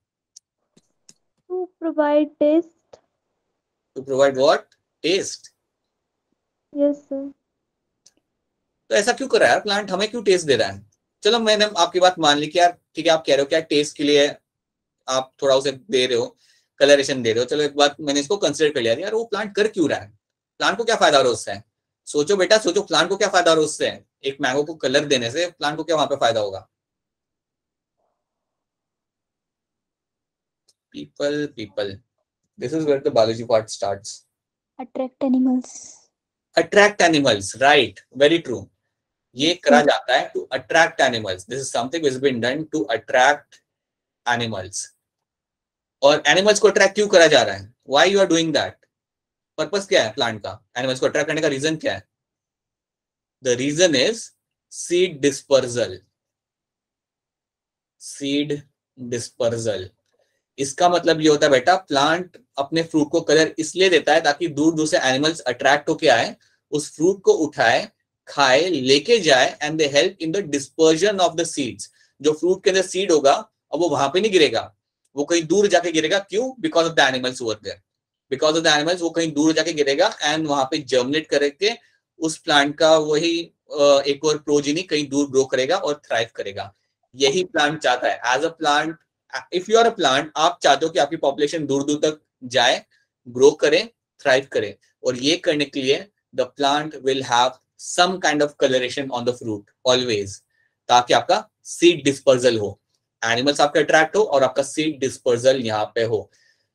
S5: To provide taste
S1: to provide what taste
S5: yes sir
S1: तो ऐसा क्यों कर रहा है यार? प्लांट हमें क्यों टेस्ट दे रहा है? चलो मैंने आपकी बात मान ली कि यार ठीक है आप कह रहे हो क्या टेस्ट के लिए आप थोड़ा उसे दे रहे हो कलरेशन दे रहे हो। चलो एक बात मैंने इसको कंसिडर कर लिया। यार वो प्लांट कर क्यों रहा है? प्लांट को क्या फ़ायदा हो रहा है उससे? सोचो बेटा सोचो प्लांट को क्या फ़ायदा हो उससे? एक मैंगो को कलर देने से प्लांट को क्या वहाँ पे फ़ायदा होगा? People people. This is where the biology part starts.
S5: Attract animals.
S1: Attract animals right. Very true. ये करा जाता है to attract animals this is something which been done to attract animals और एनिमल्स को अट्रैक्ट क्यों करा जा रहा है? Why you are doing that purpose क्या है प्लांट का? एनिमल्स को अट्रैक्ट करने का रीजन क्या है? The reason is seed dispersal seed dispersal इसका मतलब ये होता है बेटा प्लांट अपने फ्रूट को कलर इसलिए देता है ताकि दूर दूर से एनिमल्स अट्रैक्ट होके आए, उस फ्रूट को उठाए, खाए, लेके जाए and they help in the dispersion of the seeds जो फ्रूट के अंदर सीड होगा, अब वो वहाँ पे नहीं गिरेगा। वो कहीं दूर जाके गिरेगा। क्यों? Because of the animals over there because of the animals वो कहीं दूर जाके गिरेगा एंड वहाँ पे जर्मिनेट करके उस प्लांट का वही एक और प्रोजिनी कहीं दूर ग्रो करेगा और थ्राइव करेगा। यही प्लांट चाहता है। As a plant if you are a plant आप चाहते हो कि आपकी पॉपुलेशन दूर दूर तक जाए ग्रो करे थ्राइव करे। और ये करने के लिए the plant will have some kind of colouration on the fruit always ताकि आपका सीड डिस्पर्जल हो। एनिमल्स आपका अट्रैक्ट हो और आपका सीड डिस्पर्जल यहाँ पे हो।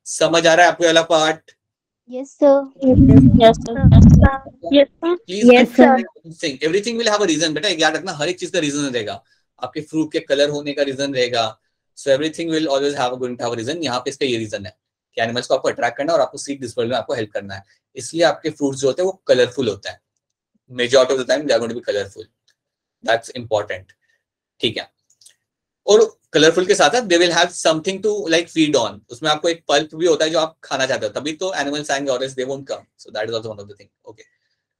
S1: समझ आ रहा है आपको वाला part
S5: yes sir.
S3: Yes sir. Yes sir.
S1: Please everything will have a reason बेटा याद रखना हर एक चीज़ का रीजन रहेगा। आपके फ्रूट के कलर होने का रीजन रहेगा। So everything will always have going to have a reason यहाँ पे इसका ये रीजन है कि एनिमल्स को आपको अट्रैक्ट करना और आपको सीड डिस्पर्जल में आपको हेल्प करना है। इसलिए आपके फ्रूट्स जो होते हैं वो कलरफुल होते हैं। Majority of the time they are going to be colourful that's important ठीक है। और कलरफुल के साथ साथ they will have something to like feed on उसमें आपको एक पल्प भी होता है जो आप खाना चाहते हो। तभी तो एनिमल्स आएँगे और they won't come so that is also one of the thing okay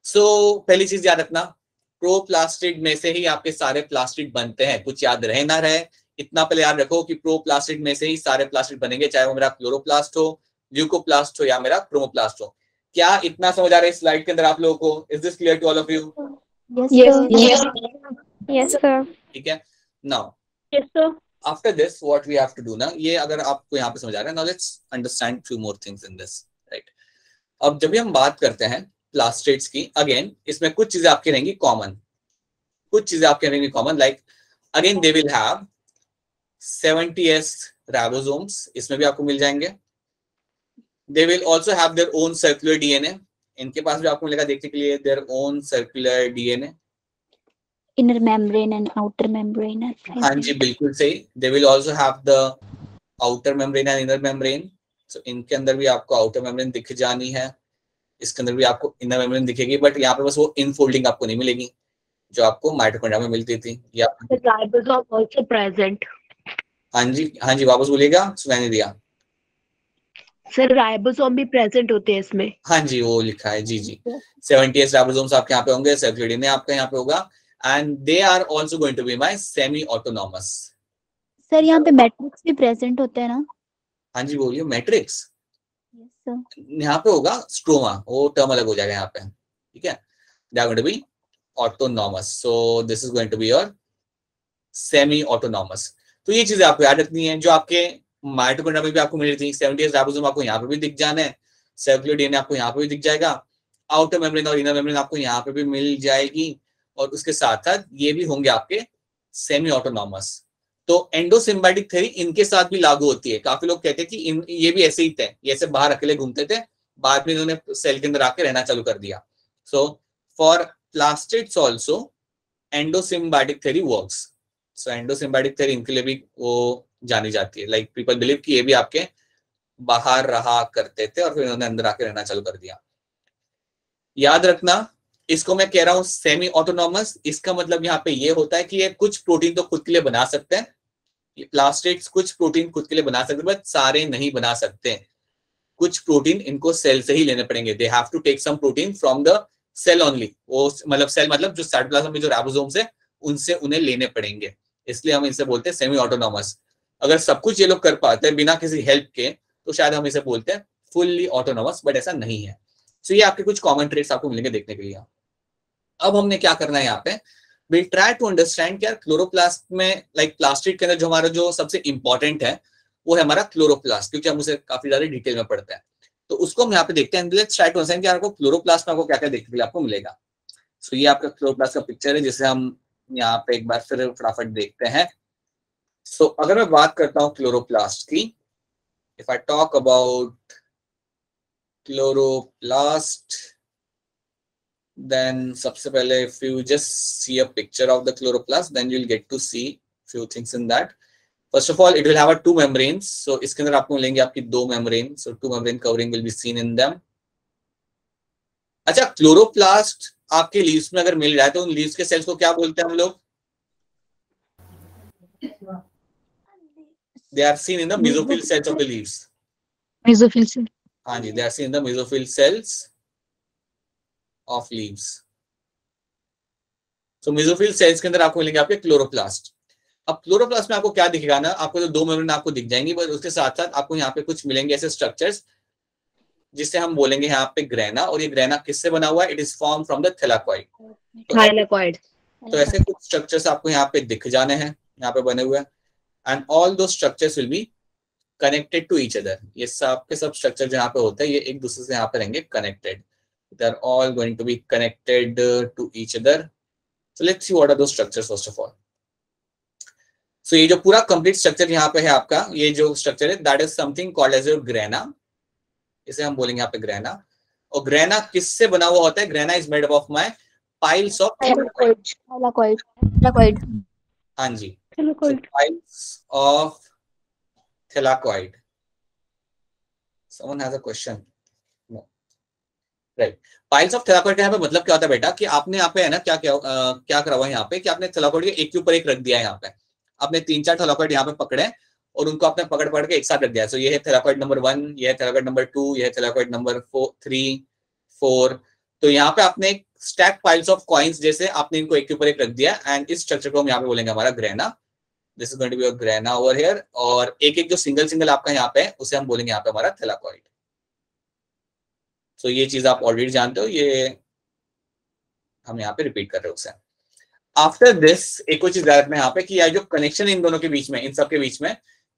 S1: so पहली चीज़ याद रखना प्रो प्लास्टिक में से ही आपके सारे प्लास्टिक बनते हैं। कुछ याद रहे ना रहे इतना पहले याद रखो कि प्रो प्लास्टिक में से ही सारे प्लास्टिक बनेंगे चाहे वो मेरा क्लोरोप्लास्ट हो ल्यूकोप्लास्ट हो या मेरा क्रोमोप्लास्ट हो। क्या इतना समझ आ रहा है स्लाइड के अंदर आप लोगों को? Is this clear to all of you
S5: yes
S3: yes
S1: ठीक है? Now
S3: yes, sir.
S1: After this, what we have to do ना ये अगर आपको यहाँ पे समझ आ रहा है, now let's understand few more things in this, right? अब जब भी हम बात करते हैं प्लास्टेट्स की अगेन इसमें कुछ चीज़ें आपकी रहेंगी कॉमन कुछ चीज़ें आपके रहेंगी common like again they will have 70s ribosomes इसमें भी आपको मिल जाएँगे. They will also have their own circular DNA इनके पास भी आपको मिलेगा देखने के लिए their own circular DNA
S5: inner membrane and outer membrane are
S1: हाँ
S5: present.
S1: जी बिल्कुल सही। They will also have the outer membrane and inner membrane so इनके अंदर भी आपको आउटर मेम्ब्रेन दिख जानी है। इसके अंदर भी आपको इनर मेम्ब्रेन दिखेगी बट यहाँ पे बस वो इनफोल्डिंग आपको नहीं मिलेगी जो आपको माइटोकॉन्ड्रिया में मिलती थी। या
S6: The ribosome also present.
S1: हाँ जी हाँ जी वापस बोलिएगा सुनाई नहीं दिया।
S6: सर राइबोसोम भी प्रेजेंट होते हैं इसमें।
S1: हाँ जी वो लिखा है जी जी। सेवेंटी एस राइबोसोम्स आपके यहाँ पे होंगे सर्कुलेटिन आपका यहाँ पे होगा। And they are also going to be my semi autonomous
S5: sir यहाँ पे मैट्रिक्स भी प्रेजेंट होते हैं ना?
S1: हाँ जी बोलिए मैट्रिक्स यहाँ पे होगा स्ट्रोमा वो टर्म अलग हो जाएगा यहाँ पे। ठीक है? They are going to be autonomous so this is going to be your semi autonomous तो ये चीज़ें आपको याद रखनी है जो आपके माइटोकॉन्ड्रिया में भी आपको मिल थी। सेवेंटी आपको यहाँ पे भी दिख जाना है। सर्कुलर डीएनए आपको यहाँ पे भी दिख जाएगा। आउटर मेम्ब्रेन और इनर मेम्ब्रेन आपको यहाँ पे भी मिल जाएगी। और उसके साथ साथ ये भी होंगे आपके सेमी ऑटोनॉमस तो एंडोसिम्बाइटिक थेरी इनके साथ भी लागू होती है। काफ़ी लोग कहते हैं कि इन, ये भी ऐसे ही थे, ये ऐसे बाहर अकेले घूमते थे, बाद में इन्होंने सेल के अंदर आके रहना चालू कर दिया। So for plastids also endosymbiotic theory works so endosymbiotic theory इनके लिए भी वो जानी जाती है। लाइक पीपल बिलीव कि ये भी आपके बाहर रहा करते थे और फिर इन्होंने अंदर आके रहना चालू कर दिया। याद रखना इसको मैं कह रहा हूँ सेमी ऑटोनॉमस इसका मतलब यहाँ पे ये होता है कि ये कुछ प्रोटीन तो खुद के लिए बना सकते हैं। प्लास्टिक्स कुछ प्रोटीन खुद के लिए बना सकते बट सारे नहीं बना सकते कुछ प्रोटीन इनको सेल से ही लेने पड़ेंगे। They have to take some protein from the cell only वो मतलब सेल मतलब जो साइटोप्लाज्म में जो राइबोसोम्स है उनसे उन्हें लेने पड़ेंगे। इसलिए हम इनसे बोलते हैं सेमी ऑटोनॉमस अगर सब कुछ ये लोग कर पाते हैं बिना किसी हेल्प के तो शायद हम इसे बोलते हैं फुल्ली ऑटोनॉमस बट ऐसा नहीं है। सो so, ये आपके कुछ कॉमन ट्रेड्स आपको मिलेंगे देखने के लिए। अब हमने क्या करना है यहाँ पे? विल ट्राई टू अंडरस्टैंड क्या क्लोरोप्लास्ट में लाइक like प्लास्टिक के अंदर जो हमारा जो सबसे इंपॉर्टेंट है वो है हमारा क्लोरोप्लास्ट क्योंकि हम उसे काफ़ी ज़्यादा डिटेल में पढ़ते हैं। तो उसको हम यहाँ पे देखते हैं लेट्स ट्राई टू अंडरस्टैंड आपको क्लोरोप्लास्ट में आपको क्या क्या देखने के लिए आपको मिलेगा। सो so, ये आपका क्लोरोप्लास्ट का पिक्चर है जिसे हम यहाँ पे एक बार फिर फटाफट देखते हैं। सो so, अगर मैं बात करता हूँ क्लोरोप्लास्ट की if I talk about chloroplast then सबसे पहले if you just see a picture of the chloroplast then you'll get to see few things in that first of all it will have a two membranes so इसके अंदर आपको मिलेंगे आपकी दो membrane so two membrane covering will be seen in them अच्छा chloroplast आपके leaves में अगर मिल रहा है तो उन लीव्स के सेल्स को क्या बोलते हैं हम लोग they are seen in the mesophyll cells of the leaves
S3: mesophyll से
S1: हाँ जी they are seen in the mesophyll cells of leaves. So mesophyll cells के अंदर आपको मिलेंगे आपके क्लोरोप्लास्ट अब क्लोरोप्लास्ट में आपको क्या दिखेगा ना? आपको तो दो मेम्ब्रेन आपको दिख जाएँगी बट उसके साथ साथ आपको यहाँ पे कुछ मिलेंगे ऐसे स्ट्रक्चर्स जिससे हम बोलेंगे यहाँ पे ग्रेना और ये ग्रेना किससे बना हुआ है? It is form from the
S6: thylakoid
S1: तो ऐसे कुछ स्ट्रक्चर्स आपको यहाँ पे दिख जाने हैं यहाँ पे बने हुए एंड ऑल दो structures will be connected to each other ये सब के सब स्ट्रक्चर जो यहाँ पे होते हैं ये एक दूसरे से यहाँ पे रहेंगे connected they are all going to be connected uh, to each other so let's see what are those structures first of all so ये जो पूरा कंप्लीट स्ट्रक्चर यहाँ पे है आपका ये जो स्ट्रक्चर है that is something called as your grana इसे हम बोलेंगे यहाँ पे ग्रेना और ग्रेना किससे बना हुआ होता है grana is made of my piles of
S5: thylakoid thylakoid
S1: हाँ जी so piles of thylakoid someone has a question right. Piles of thylakoid का यहाँ पे मतलब क्या होता है बेटा कि आपने यहाँ पे है ना क्या क्या अ, क्या करा हुआ है यहाँ पे कि आपने थैलाकोइड के एक के ऊपर एक रख दिया है यहाँ पे। आपने तीन चार थैलाकोइड यहाँ पे पकड़े और उनको आपने पकड़ पकड़ के एक साथ रख दिया सो ये है थैलाकोइड नंबर वन ये है थैलाकोइड नंबर टू ये है थैलाकोइड नंबर थ्री फोर तो यहाँ पे आपने स्टैक पाइल्स ऑफ़ कॉइन्स जैसे आपने इनको एक के ऊपर एक रख दिया एंड इस स्ट्रक्चर को हम यहाँ पे बोलेंगे हमारा grana this is going to be your grana over here और एक एक जो सिंगल सिंगल आपका यहाँ पे उसे हम बोलेंगे यहाँ पे हमारा थैलाकोइड सो ये चीज़ आप ऑलरेडी जानते हो ये हम यहाँ पे रिपीट कर रहे हो उसे। आफ्टर दिस एक और चीज़ याद रखना यहाँ पे कि जो कनेक्शन इन दोनों के बीच में इन सब के बीच में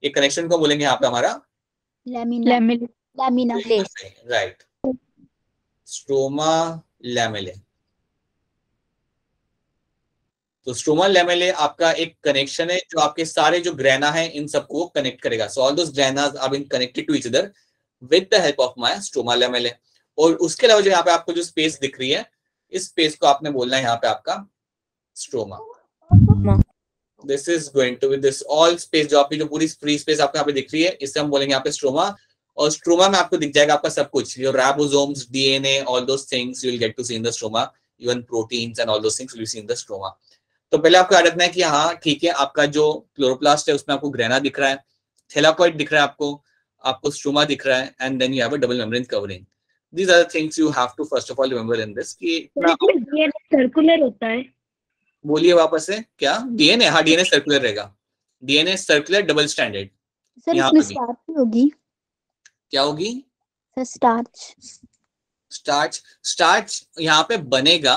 S1: ये कनेक्शन को बोलेंगे यहाँ पे हमारा
S5: lamina
S3: lamel
S5: lamina
S1: right stroma lamellae तो स्ट्रोमा लैमेले आपका एक कनेक्शन है जो आपके सारे जो ग्रेना है इन सबको कनेक्ट करेगा। So all those granas are been connected to each other with the help of my stroma lamellae और उसके अलावा जो यहाँ पे आपको जो स्पेस दिख रही है, इस स्पेस को आपने बोलना है यहाँ पे आपका stroma this is going to be this all space जो आपकी जो पूरी फ्री स्पेस आपको यहाँ पे दिख रही है, इससे हम बोलेंगे यहाँ पे स्ट्रोमा और स्ट्रोमा में आपको दिख जाएगा आपका सब कुछ your ribosomes DNA all those things you will get to see in the stroma even proteins and all those things will see in the stroma तो पहले आपको याद रखना है कि हाँ ठीक है, आपका जो क्लोरोप्लास्ट है, उसमें आपको ग्रेना दिख रहा है थेलाकॉइड दिख रहा है आपको आपको स्ट्रोमा दिख रहा है and then you have a double membrane covering these are the things you have to first of all remember in this कि
S6: सर्कुलर होता है।
S1: बोलिए वापस से क्या? डीएनए हाँ डीएनए सर्कुलर रहेगा। DNA circular double
S5: standard
S1: sir
S5: इसमें। स्टार्च होगी।
S1: क्या होगी?
S5: सर स्टार्च
S1: स्टार्च स्टार्च यहाँ पे बनेगा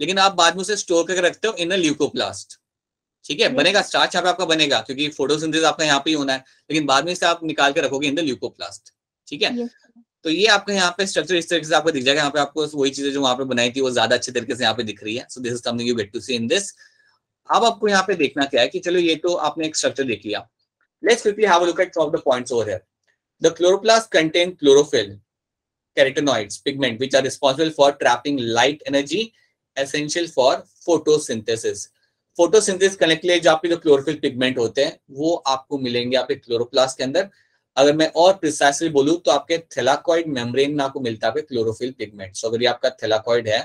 S1: लेकिन आप बाद में उसे स्टोर करके रखते हो इन ल्यूकोप्लास्ट ठीक है? बनेगा स्टार्च यहाँ पे आपका बनेगा क्योंकि फोटोसिंथेसिस आपका यहाँ पे ही होना है लेकिन बाद में इसे आप निकाल के रखोगे इन द ल्यूकोप्लास्ट ठीक है? तो ये आपको यहाँ पे स्ट्रक्चर इस तरीके से आपको दिख जाएगा। यहाँ पे आपको वही चीज़ें जो वहाँ पे बनाई थी, वो ज़्यादा अच्छे तरीके से यहाँ पे दिख रही है। So this is something you get to see in this अब आपको यहाँ पे देखना क्या है कि चलो ये तो आपने एक स्ट्रक्चर देख लिया। Let's quickly have a look at of the points over here the chloroplast contain chlorophyll carotenoids, pigment, which are responsible for trapping light energy, essential for photosynthesis. Photosynthesis करने के लिए जो आपके जो क्लोरोफिल पिगमेंट होते हैं, वो आपको मिलेंगे आपके क्लोरोप्लास्ट के अंदर। अगर मैं और प्रिसाइसली बोलूँ तो आपके थेलाकॉइड मेम्ब्रेन आपको मिलता है क्लोरोफिल पिगमेंट सो अगर ये आपका थेलाकॉइड है,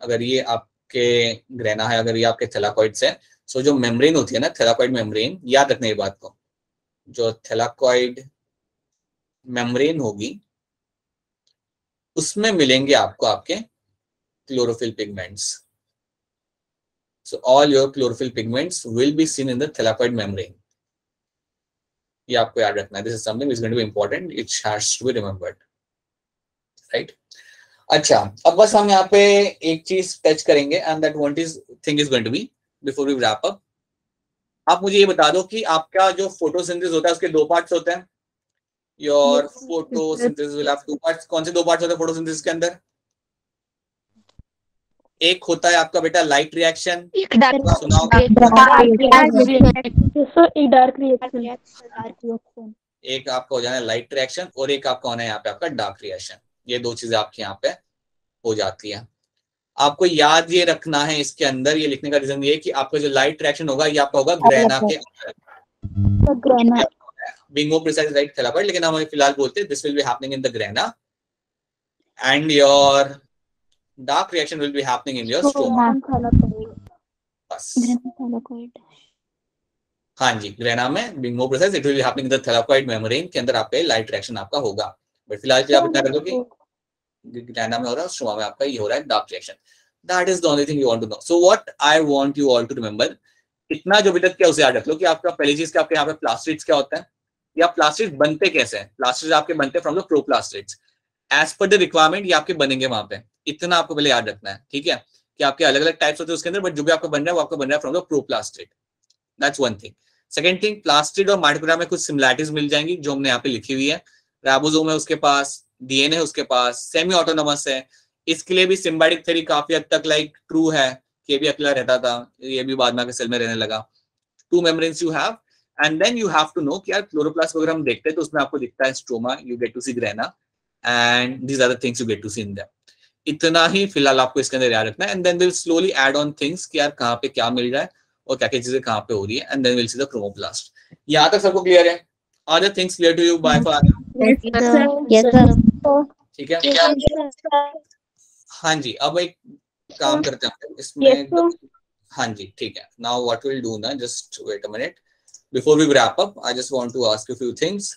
S1: अगर ये आपके ग्रेना है, अगर ये आपके थेलाकॉइड है सो जो मेम्ब्रेन होती है ना थेलाकॉइड मेम्ब्रेन याद रखना ये बात को. जो थेलाकॉइड मेम्ब्रेन होगी, उसमें मिलेंगे आपको आपके chlorophyll pigments so, all your chlorophyll pigments will be seen in the thylakoid membrane. ये आपको याद रखना है। This is something is going to be important it has to be remembered right अच्छा अब बस हम यहाँ पे एक चीज़ टच करेंगे and that one is thing is going to be before we wrap up आप मुझे ये बता दो कि आपका जो फोटोसिंथेसिस होता है उसके दो पार्ट्स होते हैं।
S3: Your
S1: photosynthesis will have two parts कौन से दो पार्ट्स होते हैं फोटोसिंथेसिस के अंदर? एक होता है आपका बेटा लाइट रिएक्शन
S3: एक डार्क
S1: सुनाओ।
S3: एक डार्क रिएक्शन
S1: एक आपका हो जाना है लाइट रिएक्शन और एक आपका होना है यहाँ पे आपका डार्क रिएक्शन ये दो चीज़ें आपके यहाँ पे हो जाती है। आपको याद ये रखना है इसके अंदर ये लिखने का रीजन ये है कि आपका जो लाइट रिएक्शन होगा ये आपका होगा ग्रेना के
S5: grana
S1: being more precise right लेकिन हम फ़िलहाल बोलते हैं this will be happening in the grana and your dark reaction will be happening in your stroma बस। हाँ जी ग्रेना में being more precise it will be happening in the thylakoid membrane के अंदर आपका लाइट रिएक्शन आपका होगा। But फ़िलहाल आप इतना कर दो कि ग्रेना में हो रहा है स्ट्रोमा में आपका ये हो रहा है dark reaction that is the only thing you want to know so what I want you all to remember इतना जो भी तक क्या उसे याद रख लो कि आपका पहली चीज़ क्या आपके यहाँ पे प्लास्टिड्स क्या होता है? या प्लास्टिड बनते कैसे हैं? प्लास्टिड आपके बनते from the proplastids as per the requirement ये आपके बनेंगे वहाँ पे। इतना आपको पहले याद रखना है, ठीक है? कि आपके अलग अलग टाइप्स होते हैं उसके अंदर बट जो भी आपको बन रहा है, वो आपको बन रहा है from the proplastid that's one thing second thing plastid और माइटोकॉन्ड्रिया में कुछ सिमिलैरिटीज मिल जाएँगी जो हमने यहाँ पे लिखी हुई है। राइबोसोम है उसके पास डीएनए है उसके पास सेमी ऑटोनोमस है। इसके लिए भी सिम्बाइटिक थ्योरी काफ़ी हद तक लाइक ट्रू है ये भी अकेला रहता था, ये भी बाद में सेल में रहने लगा। Two membranes you have and then you have to know कि यार क्लोरोप्लास्ट वगैरह हम देखते हैं तो उसमें आपको दिखता है stroma you get to see grana and these are the things you get to see in them इतना ही फ़िलहाल आपको इसके अंदर याद रखना है and then will slowly add on things कि यार कहाँ पे क्या मिल रहा है और क्या क्या चीज़ें कहाँ पे हो रही है and then will see the chromoplast यहाँ तक सबको क्लियर है? Are the things clear to you by for
S5: yes sir
S1: ठीक है? हाँ जी अब एक काम करते हैं इसमें हाँ जी ठीक है। नाउ व्हाट विल डू ना just wait a minute before we wrap up I just want to ask you few things